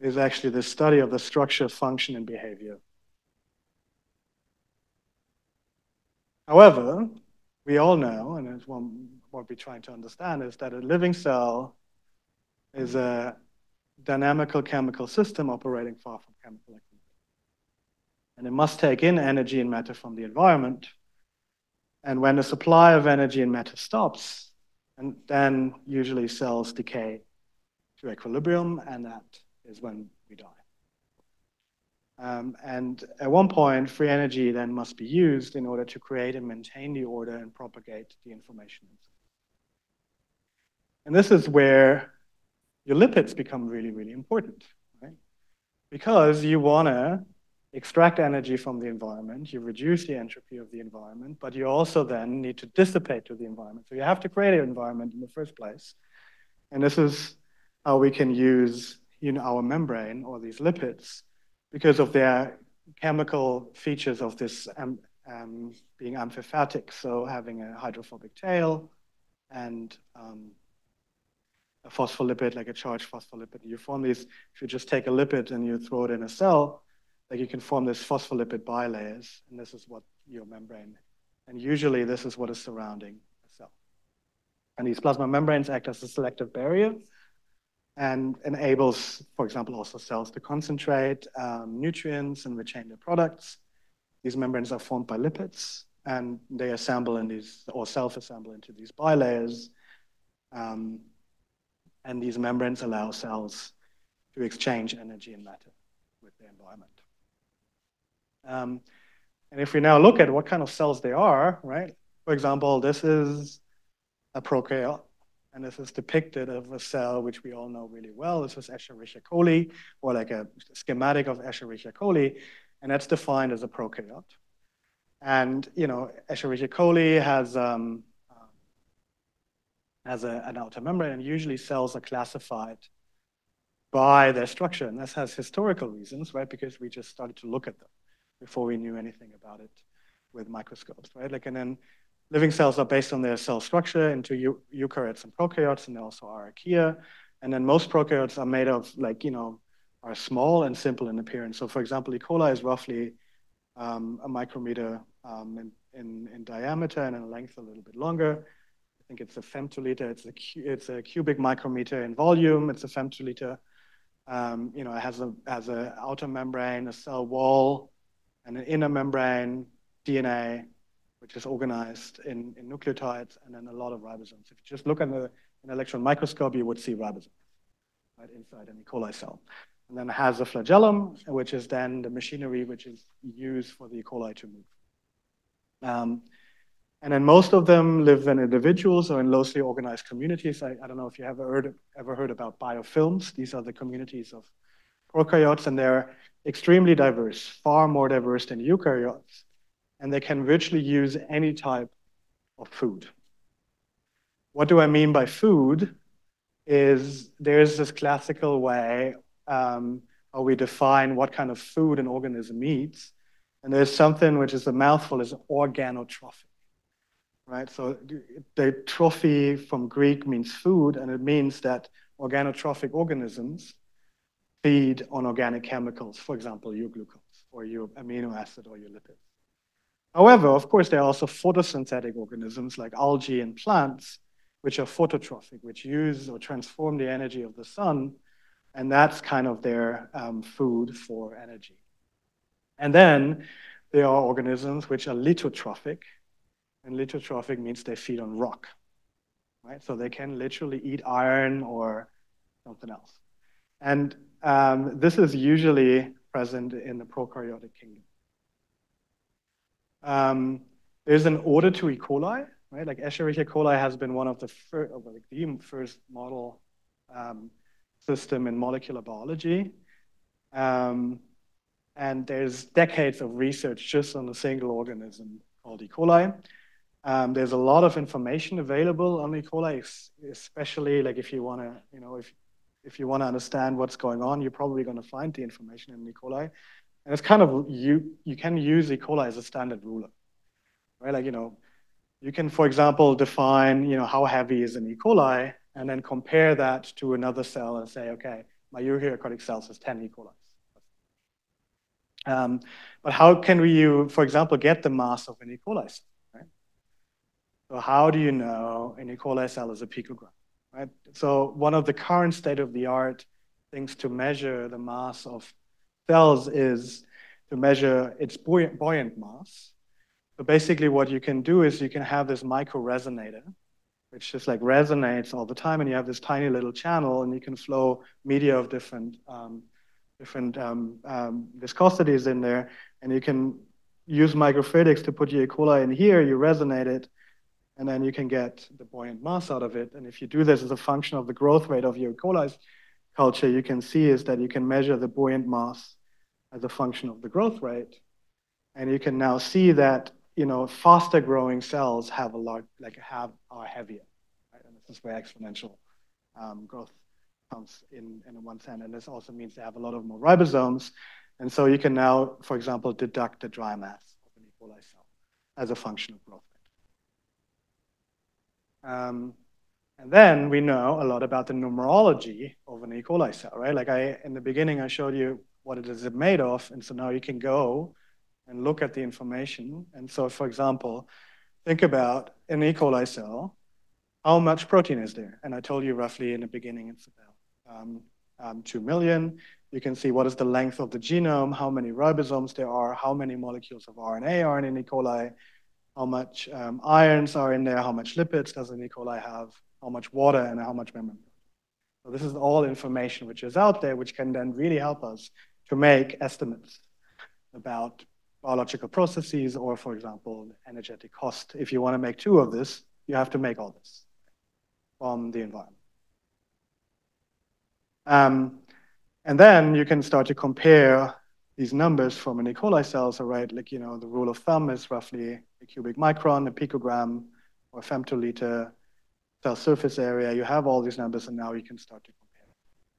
A: is actually the study of the structure, function, and behavior. However, we all know, and it's one, what we're trying to understand, is that a living cell is a dynamical chemical system operating far from chemical activity. And it must take in energy and matter from the environment and when the supply of energy and matter stops, and then usually cells decay to equilibrium, and that is when we die. Um, and at one point, free energy then must be used in order to create and maintain the order and propagate the information. And this is where your lipids become really, really important, right? Because you want to extract energy from the environment, you reduce the entropy of the environment, but you also then need to dissipate to the environment. So you have to create an environment in the first place. And this is how we can use you know, our membrane or these lipids because of their chemical features of this um, um, being amphipathic, so having a hydrophobic tail and um, a phospholipid, like a charged phospholipid. You form these, if you just take a lipid and you throw it in a cell, like you can form this phospholipid bilayers, and this is what your membrane, and usually this is what is surrounding a cell. And these plasma membranes act as a selective barrier and enables, for example, also cells to concentrate um, nutrients and retain their products. These membranes are formed by lipids, and they assemble in these, or self-assemble into these bilayers. Um, and these membranes allow cells to exchange energy and matter with the environment. Um, and if we now look at what kind of cells they are, right? For example, this is a prokaryote, and this is depicted of a cell which we all know really well. This is Escherichia coli, or like a schematic of Escherichia coli, and that's defined as a prokaryote. And you know, Escherichia coli has um, has a, an outer membrane, and usually cells are classified by their structure. And this has historical reasons, right? Because we just started to look at them before we knew anything about it with microscopes, right? Like, and then living cells are based on their cell structure into eukaryotes and prokaryotes, and also are archaea. And then most prokaryotes are made of like, you know, are small and simple in appearance. So for example, E. coli is roughly um, a micrometer um, in, in, in, diameter and in length a little bit longer. Think it's a femtoliter. It's a, it's a cubic micrometer in volume. It's a femtoliter. Um, you know, it has a has an outer membrane, a cell wall, and an inner membrane, DNA, which is organized in, in nucleotides, and then a lot of ribosomes. If you just look at the, an electron microscope, you would see ribosomes right inside an E. coli cell. And then it has a flagellum, which is then the machinery which is used for the E. coli to move. Um, and then most of them live in individuals or in loosely organized communities. I, I don't know if you have ever heard, ever heard about biofilms. These are the communities of prokaryotes, and they're extremely diverse, far more diverse than eukaryotes. And they can virtually use any type of food. What do I mean by food? Is there's this classical way um, how we define what kind of food an organism eats. And there's something which is a mouthful, is organotrophic right? So the trophy from Greek means food, and it means that organotrophic organisms feed on organic chemicals, for example, your glucose or your amino acid or your lipids. However, of course, there are also photosynthetic organisms like algae and plants, which are phototrophic, which use or transform the energy of the sun, and that's kind of their um, food for energy. And then there are organisms which are lithotrophic, and lithotrophic means they feed on rock, right? So they can literally eat iron or something else. And um, this is usually present in the prokaryotic kingdom. Um, there's an order to E. coli, right? Like Escherichia coli has been one of the first, like the first model um, system in molecular biology. Um, and there's decades of research just on a single organism called E. coli. Um, there's a lot of information available on E. coli, especially like if you want to, you know, if if you want to understand what's going on, you're probably going to find the information in E. coli. And it's kind of you you can use E. coli as a standard ruler, right? Like you know, you can, for example, define you know how heavy is an E. coli, and then compare that to another cell and say, okay, my eukaryotic cells has 10 E. coli. Um, but how can we, for example, get the mass of an E. coli cell? So how do you know an E. coli cell is a picogram, right? So one of the current state-of-the-art things to measure the mass of cells is to measure its buoyant, buoyant mass. So basically what you can do is you can have this microresonator, which just like resonates all the time, and you have this tiny little channel, and you can flow media of different um, different um, um, viscosities in there, and you can use microfluidics to put your E. coli in here, you resonate it, and then you can get the buoyant mass out of it. And if you do this as a function of the growth rate of your E. coli culture, you can see is that you can measure the buoyant mass as a function of the growth rate. And you can now see that you know faster growing cells have a lot like have are heavier. Right? And this is where exponential um, growth comes in in one sense. And this also means they have a lot of more ribosomes. And so you can now, for example, deduct the dry mass of an E. coli cell as a function of growth. Um, and then we know a lot about the numerology of an E. coli cell, right? Like I, in the beginning, I showed you what it is made of. And so now you can go and look at the information. And so, for example, think about an E. coli cell, how much protein is there? And I told you roughly in the beginning, it's about um, um, 2 million. You can see what is the length of the genome, how many ribosomes there are, how many molecules of RNA are in E. coli, how much um, ions are in there, how much lipids does an E. coli have, how much water, and how much membrane. So this is all information which is out there, which can then really help us to make estimates about biological processes or, for example, energetic cost. If you want to make two of this, you have to make all this from the environment. Um, and then you can start to compare these numbers from an E. coli cell. So, right, like, you know, the rule of thumb is roughly a cubic micron, a picogram, or a femtoliter cell surface area, you have all these numbers, and now you can start to compare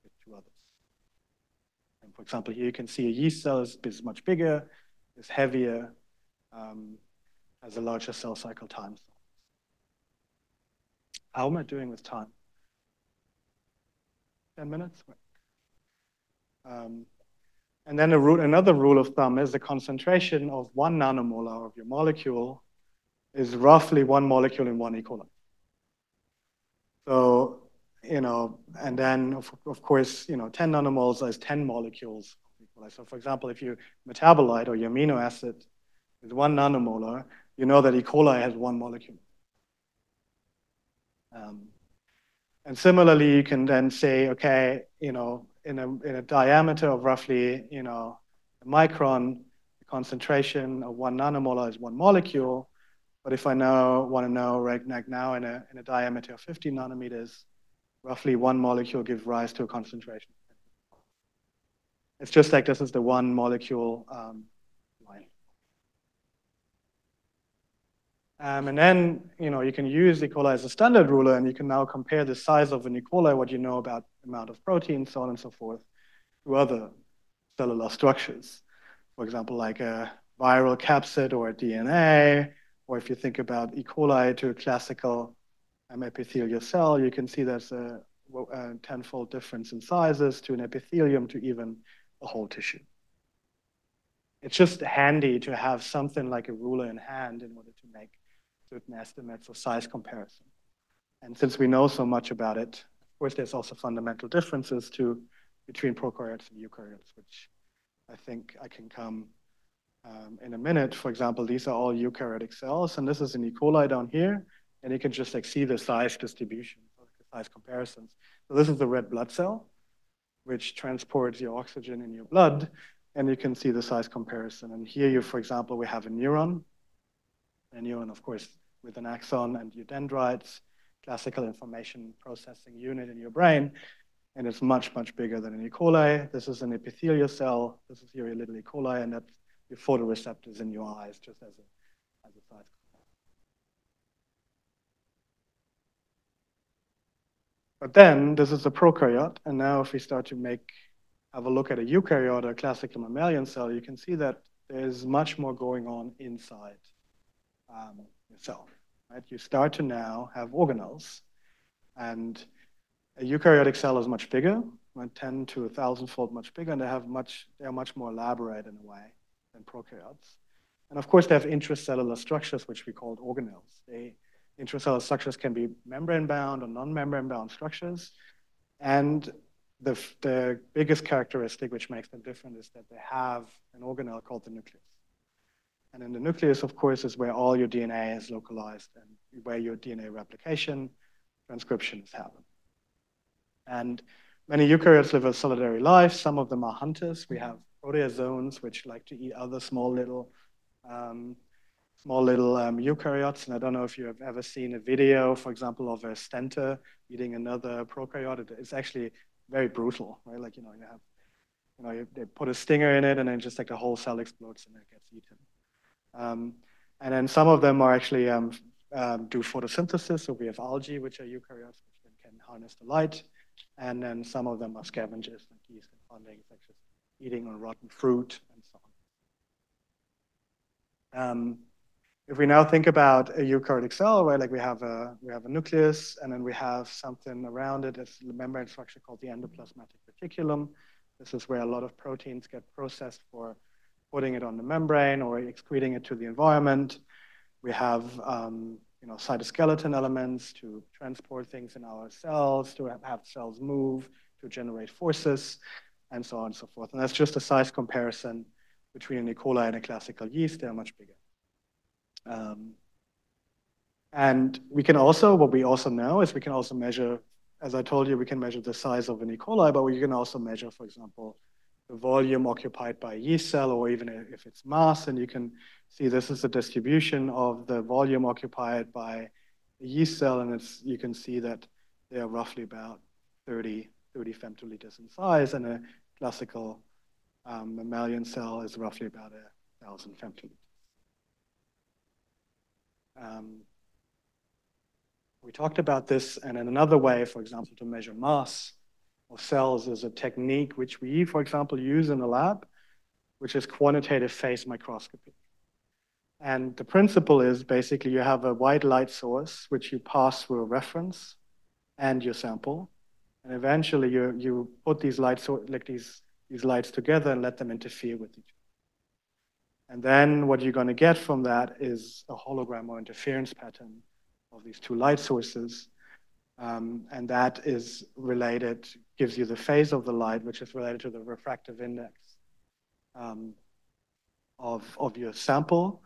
A: it to others. And for example, here you can see a yeast cell is, is much bigger, is heavier, um, has a larger cell cycle time. How am I doing with time? 10 minutes? Um, and then rule, another rule of thumb is the concentration of one nanomolar of your molecule is roughly one molecule in one E. coli. So, you know, and then of, of course, you know, 10 nanomoles is 10 molecules. So for example, if your metabolite or your amino acid is one nanomolar, you know that E. coli has one molecule. Um, and similarly, you can then say, okay, you know, in a, in a diameter of roughly, you know, a micron, the concentration of one nanomolar is one molecule. But if I know, want to know right now in a, in a diameter of 50 nanometers, roughly one molecule gives rise to a concentration. It's just like this is the one molecule um, Um, and then, you know, you can use E. coli as a standard ruler, and you can now compare the size of an E. coli, what you know about amount of protein, so on and so forth, to other cellular structures. For example, like a viral capsid or DNA, or if you think about E. coli to a classical um, epithelial cell, you can see there's a, a tenfold difference in sizes to an epithelium to even a whole tissue. It's just handy to have something like a ruler in hand in order to make certain estimates or size comparison. And since we know so much about it, of course, there's also fundamental differences to between prokaryotes and eukaryotes, which I think I can come um, in a minute. For example, these are all eukaryotic cells, and this is an E. coli down here, and you can just like see the size distribution, the size comparisons. So this is the red blood cell, which transports your oxygen in your blood, and you can see the size comparison. And here you, for example, we have a neuron, a neuron, of course, with an axon and your dendrites, classical information processing unit in your brain, and it's much, much bigger than an E. coli. This is an epithelial cell. This is your little E. coli, and that's your photoreceptors in your eyes, just as a, as a size. But then this is a prokaryote, and now if we start to make have a look at a eukaryote, a classical mammalian cell, you can see that there's much more going on inside um, yourself. Right? You start to now have organelles, and a eukaryotic cell is much bigger, right? 10 to 1,000 fold much bigger, and they have much, they are much more elaborate in a way than prokaryotes. And of course, they have intracellular structures, which we call organelles. They, intracellular structures can be membrane-bound or non-membrane bound structures. And the, the biggest characteristic which makes them different is that they have an organelle called the nucleus. And in the nucleus, of course, is where all your DNA is localized and where your DNA replication, transcription is happening. And many eukaryotes live a solitary life. Some of them are hunters. We have proteasomes, which like to eat other small little, um, small little um, eukaryotes. And I don't know if you have ever seen a video, for example, of a stentor eating another prokaryote. It's actually very brutal, right? Like, you know, you have, you know, you, they put a stinger in it and then just like the whole cell explodes and it gets eaten. Um, and then some of them are actually um, um, do photosynthesis. So we have algae, which are eukaryotes, which can harness the light. And then some of them are scavengers, like yeast and fundings, like just eating on rotten fruit and so on. Um, if we now think about a eukaryotic cell, right, like we have a we have a nucleus, and then we have something around it, it's a membrane structure called the endoplasmatic reticulum. This is where a lot of proteins get processed for putting it on the membrane or excreting it to the environment. We have um, you know, cytoskeleton elements to transport things in our cells, to have cells move, to generate forces, and so on and so forth. And that's just a size comparison between an E. coli and a classical yeast. They're much bigger. Um, and we can also, what we also know is we can also measure, as I told you, we can measure the size of an E. coli, but we can also measure, for example, the volume occupied by a yeast cell, or even if it's mass, and you can see this is the distribution of the volume occupied by a yeast cell, and it's, you can see that they are roughly about 30, 30 femtoliters in size, and a classical um, mammalian cell is roughly about a thousand femtoliters. Um, We talked about this, and in another way, for example, to measure mass cells is a technique which we, for example, use in the lab, which is quantitative phase microscopy. And the principle is basically you have a white light source which you pass through a reference and your sample, and eventually you you put these lights like these these lights together and let them interfere with each other. And then what you're going to get from that is a hologram or interference pattern of these two light sources. Um, and that is related, gives you the phase of the light, which is related to the refractive index um, of, of your sample.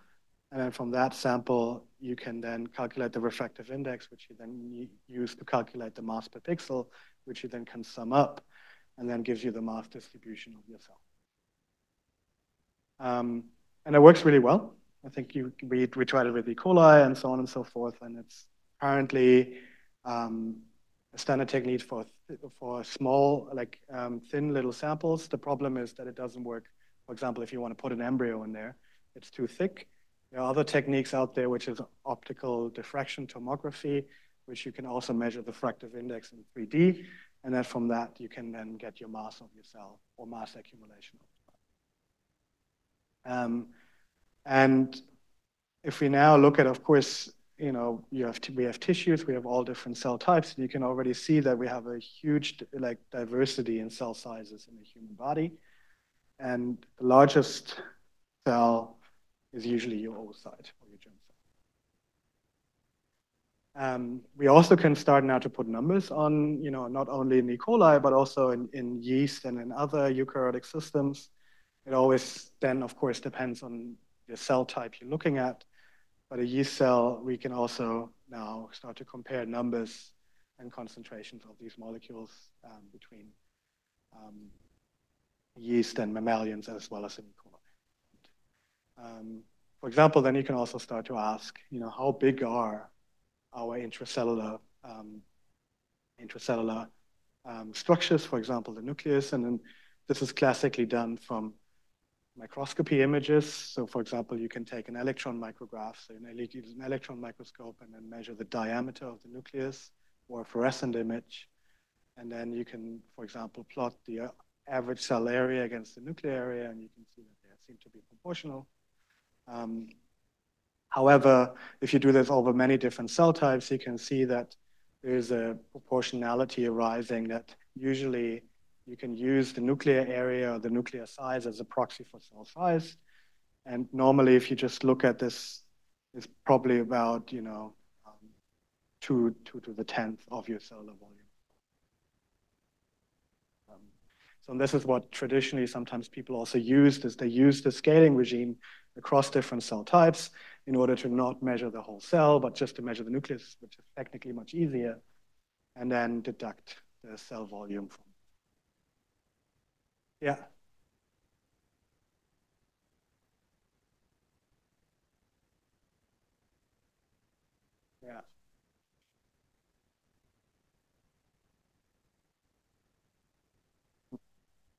A: And then from that sample, you can then calculate the refractive index, which you then use to calculate the mass per pixel, which you then can sum up, and then gives you the mass distribution of your cell. Um, and it works really well. I think you, we, we tried it with E. coli and so on and so forth, and it's currently um, a standard technique for, for small, like um, thin little samples. The problem is that it doesn't work. For example, if you want to put an embryo in there, it's too thick. There are other techniques out there, which is optical diffraction tomography, which you can also measure the refractive index in 3D. And then from that, you can then get your mass of your cell or mass accumulation. Um, and if we now look at, of course, you know, you have we have tissues, we have all different cell types, you can already see that we have a huge like diversity in cell sizes in the human body. And the largest cell is usually your oocyte or your germ cell. Um, we also can start now to put numbers on, you know, not only in E. coli, but also in, in yeast and in other eukaryotic systems. It always then, of course, depends on the cell type you're looking at. But a yeast cell, we can also now start to compare numbers and concentrations of these molecules um, between um, yeast and mammalians as well as in E. coli. Um, for example, then you can also start to ask, you know, how big are our intracellular um, intracellular um, structures, for example, the nucleus, and then this is classically done from microscopy images. So for example, you can take an electron micrograph, so an electron microscope and then measure the diameter of the nucleus or a fluorescent image. And then you can, for example, plot the uh, average cell area against the nuclear area, and you can see that they seem to be proportional. Um, however, if you do this over many different cell types, you can see that there's a proportionality arising that usually you can use the nuclear area or the nuclear size as a proxy for cell size. And normally, if you just look at this, it's probably about, you know, um, two, two to the 10th of your cellular volume. Um, so this is what traditionally sometimes people also use, is they use the scaling regime across different cell types in order to not measure the whole cell, but just to measure the nucleus, which is technically much easier, and then deduct the cell volume from yeah. Yeah.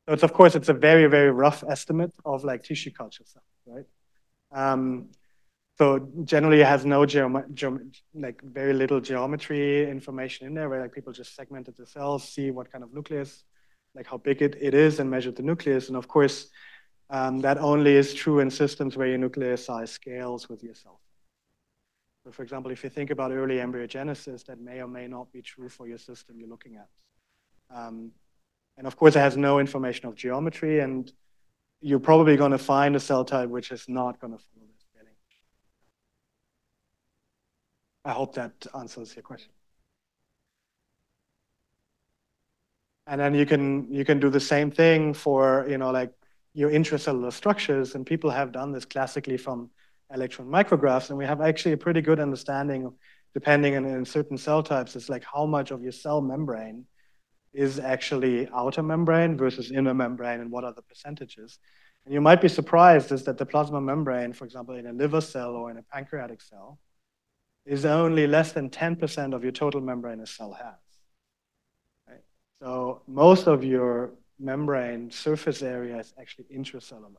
A: So it's of course it's a very very rough estimate of like tissue culture stuff, right? Um, so generally it has no like very little geometry information in there, where like people just segmented the cells, see what kind of nucleus like how big it, it is and measured the nucleus. And of course, um, that only is true in systems where your nucleus size scales with yourself. So for example, if you think about early embryogenesis, that may or may not be true for your system you're looking at. Um, and of course, it has no information of geometry, and you're probably going to find a cell type which is not going to follow this scaling. I hope that answers your question. And then you can you can do the same thing for you know like your intracellular structures, and people have done this classically from electron micrographs, and we have actually a pretty good understanding, depending on in certain cell types, it's like how much of your cell membrane is actually outer membrane versus inner membrane, and what are the percentages. And you might be surprised is that the plasma membrane, for example, in a liver cell or in a pancreatic cell, is only less than 10% of your total membrane a cell has. So most of your membrane surface area is actually intracellular.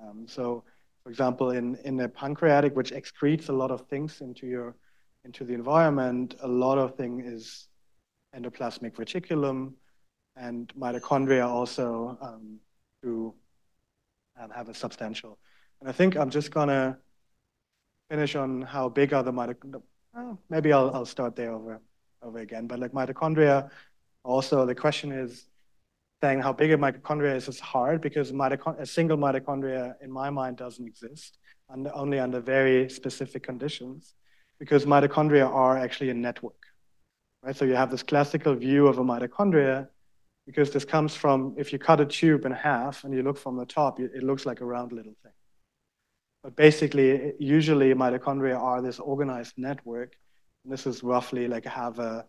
A: Um, so, for example, in, in the pancreatic, which excretes a lot of things into your into the environment, a lot of thing is endoplasmic reticulum and mitochondria also um, do um, have a substantial. And I think I'm just gonna finish on how big are the mitochondria. Oh, maybe I'll, I'll start there over, over again. But like mitochondria, also the question is saying how big a mitochondria is is hard because a single mitochondria in my mind doesn't exist, and only under very specific conditions because mitochondria are actually a network. Right? So you have this classical view of a mitochondria because this comes from, if you cut a tube in half and you look from the top, it looks like a round little thing. But basically, usually mitochondria are this organized network. And this is roughly like have a,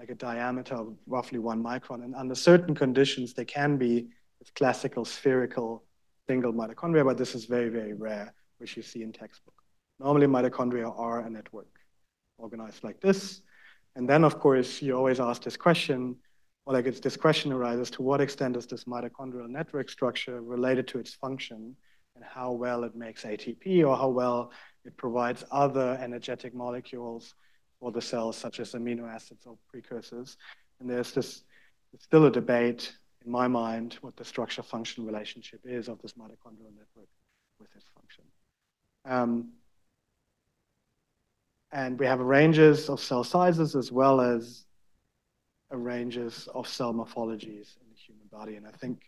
A: like a diameter of roughly one micron. And under certain conditions, they can be classical spherical single mitochondria, but this is very, very rare, which you see in textbook. Normally, mitochondria are a network organized like this. And then, of course, you always ask this question, or like it's this question arises, to what extent is this mitochondrial network structure related to its function and how well it makes ATP or how well it provides other energetic molecules for the cells, such as amino acids or precursors. And there's this, still a debate in my mind what the structure function relationship is of this mitochondrial network with its function. Um, and we have ranges of cell sizes as well as a ranges of cell morphologies in the human body. And I think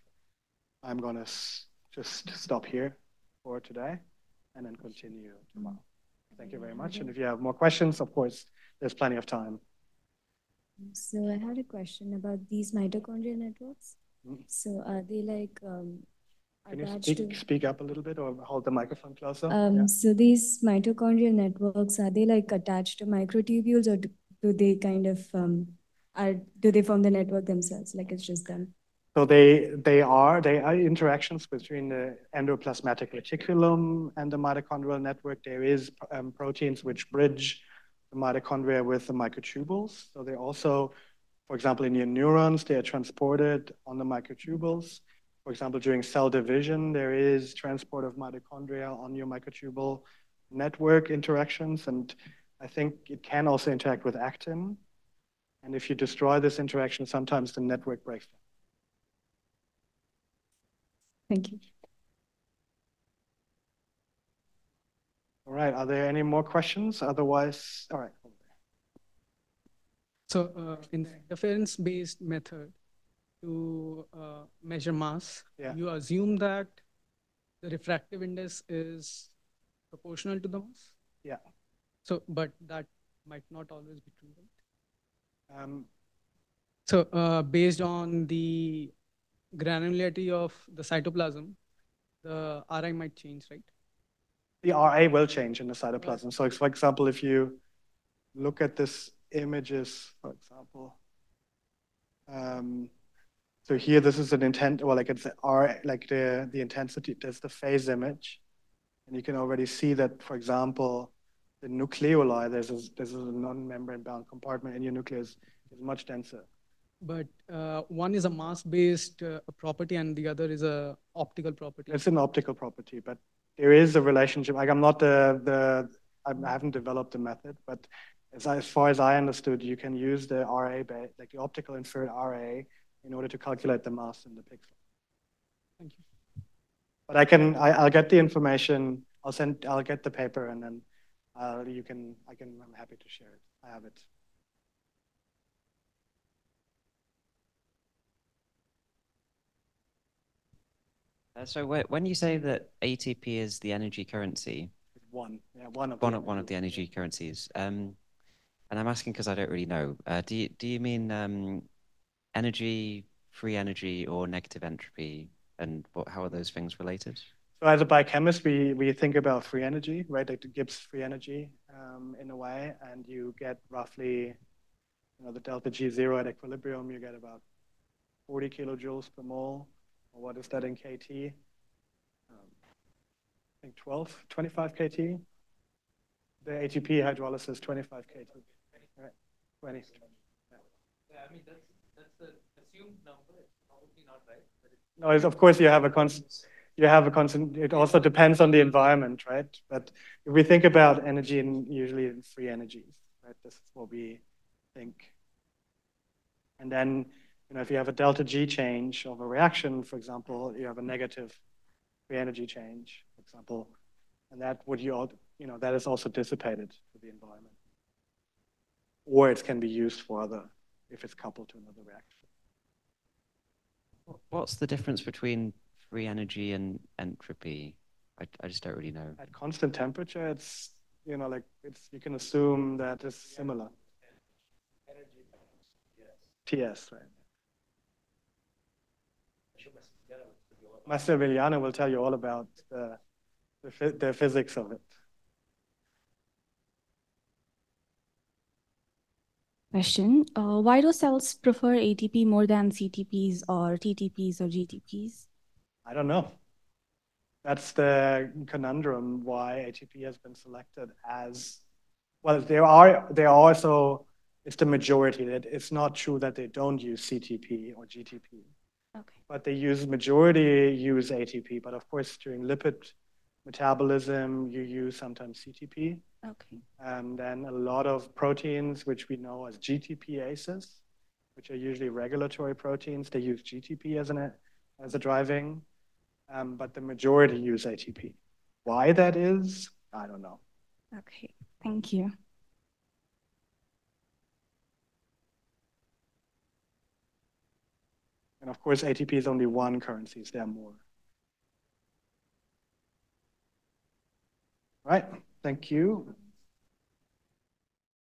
A: I'm going to just stop here for today and then continue tomorrow. Thank you very much. And if you have more questions, of course, there's plenty of time.
F: So I had a question about these mitochondrial networks. Mm -hmm. So are they like um,
A: can you speak, speak up a little bit or hold the microphone closer?
F: Um, yeah. So these mitochondrial networks, are they like attached to microtubules or do, do they kind of, um, are, do they form the network themselves like it's just them?
A: So they, they are, they are interactions between the endoplasmatic reticulum and the mitochondrial network. There is um, proteins which bridge the mitochondria with the microtubules. So they also, for example, in your neurons, they are transported on the microtubules. For example, during cell division, there is transport of mitochondria on your microtubule network interactions, and I think it can also interact with actin. And if you destroy this interaction, sometimes the network breaks down.
F: Thank you.
A: All right, are there any more questions? Otherwise, all right.
K: So uh, in the interference-based method, to uh, measure mass, yeah. you assume that the refractive index is proportional to the mass?
A: Yeah.
K: So, but that might not always be true, right?
A: Um,
K: so, uh, based on the granularity of the cytoplasm, the RI might change, right?
A: The RA will change in the cytoplasm. So, for example, if you look at this images, for example, um, so here, this is an intent, well, like it's R, like the, the intensity, there's the phase image. And you can already see that, for example, the nucleoli, there's a, there's a non-membrane bound compartment in your nucleus is much denser.
K: But uh, one is a mass-based uh, property and the other is a optical property.
A: It's an optical property, but there is a relationship. Like I'm not the, the I haven't developed the method, but as, as far as I understood, you can use the RA, like the optical inferred RA in order to calculate the mass in the pixel.
K: Thank you.
A: But I can, I, will get the information. I'll send, I'll get the paper, and then uh, you can, I can, I'm happy to share it. I have it.
H: Uh, so when you say that ATP is the energy currency,
A: one, yeah, one of
H: one, the one of the energy currencies. Um, and I'm asking because I don't really know. Uh, do you, do you mean um, energy, free energy, or negative entropy? And what, how are those things related?
A: So as a biochemist, we, we think about free energy, right? Like gives free energy um, in a way, and you get roughly, you know, the delta G zero at equilibrium, you get about 40 kilojoules per mole. Or what is that in KT? Um, I think 12, 25 KT. The ATP hydrolysis, 25 KT. Right, 20.
J: Yeah, I mean, that's that's the assumed number, it's probably not right.
A: but no, of course you have a constant. You have a constant. It also depends on the environment, right? But if we think about energy and usually free energies, right? This is what we think. And then, you know, if you have a delta G change of a reaction, for example, you have a negative free energy change, for example, and that would you, you know, that is also dissipated to the environment. Or it can be used for other, if it's coupled to another reaction.
H: What's the difference between free energy and entropy? I, I just don't really know.
A: At constant temperature, it's, you know, like it's, you can assume that it's similar. TS, right? Massimiliano will tell you all about the, the, the physics of it.
L: Question. Uh, why do cells prefer ATP more than CTPs or TTPs or GTPs?
A: I don't know. That's the conundrum why ATP has been selected as, well, there are, there are also, it's the majority. That It's not true that they don't use CTP or GTP.
L: Okay.
A: But they use, majority use ATP. But of course, during lipid metabolism, you use sometimes CTP.
L: Okay.
A: And then a lot of proteins, which we know as GTPases, which are usually regulatory proteins, they use GTP as, an, as a driving, um, but the majority use ATP. Why that is, I don't know.
L: Okay, thank you.
A: And of course, ATP is only one currency, there are more. Right, thank you.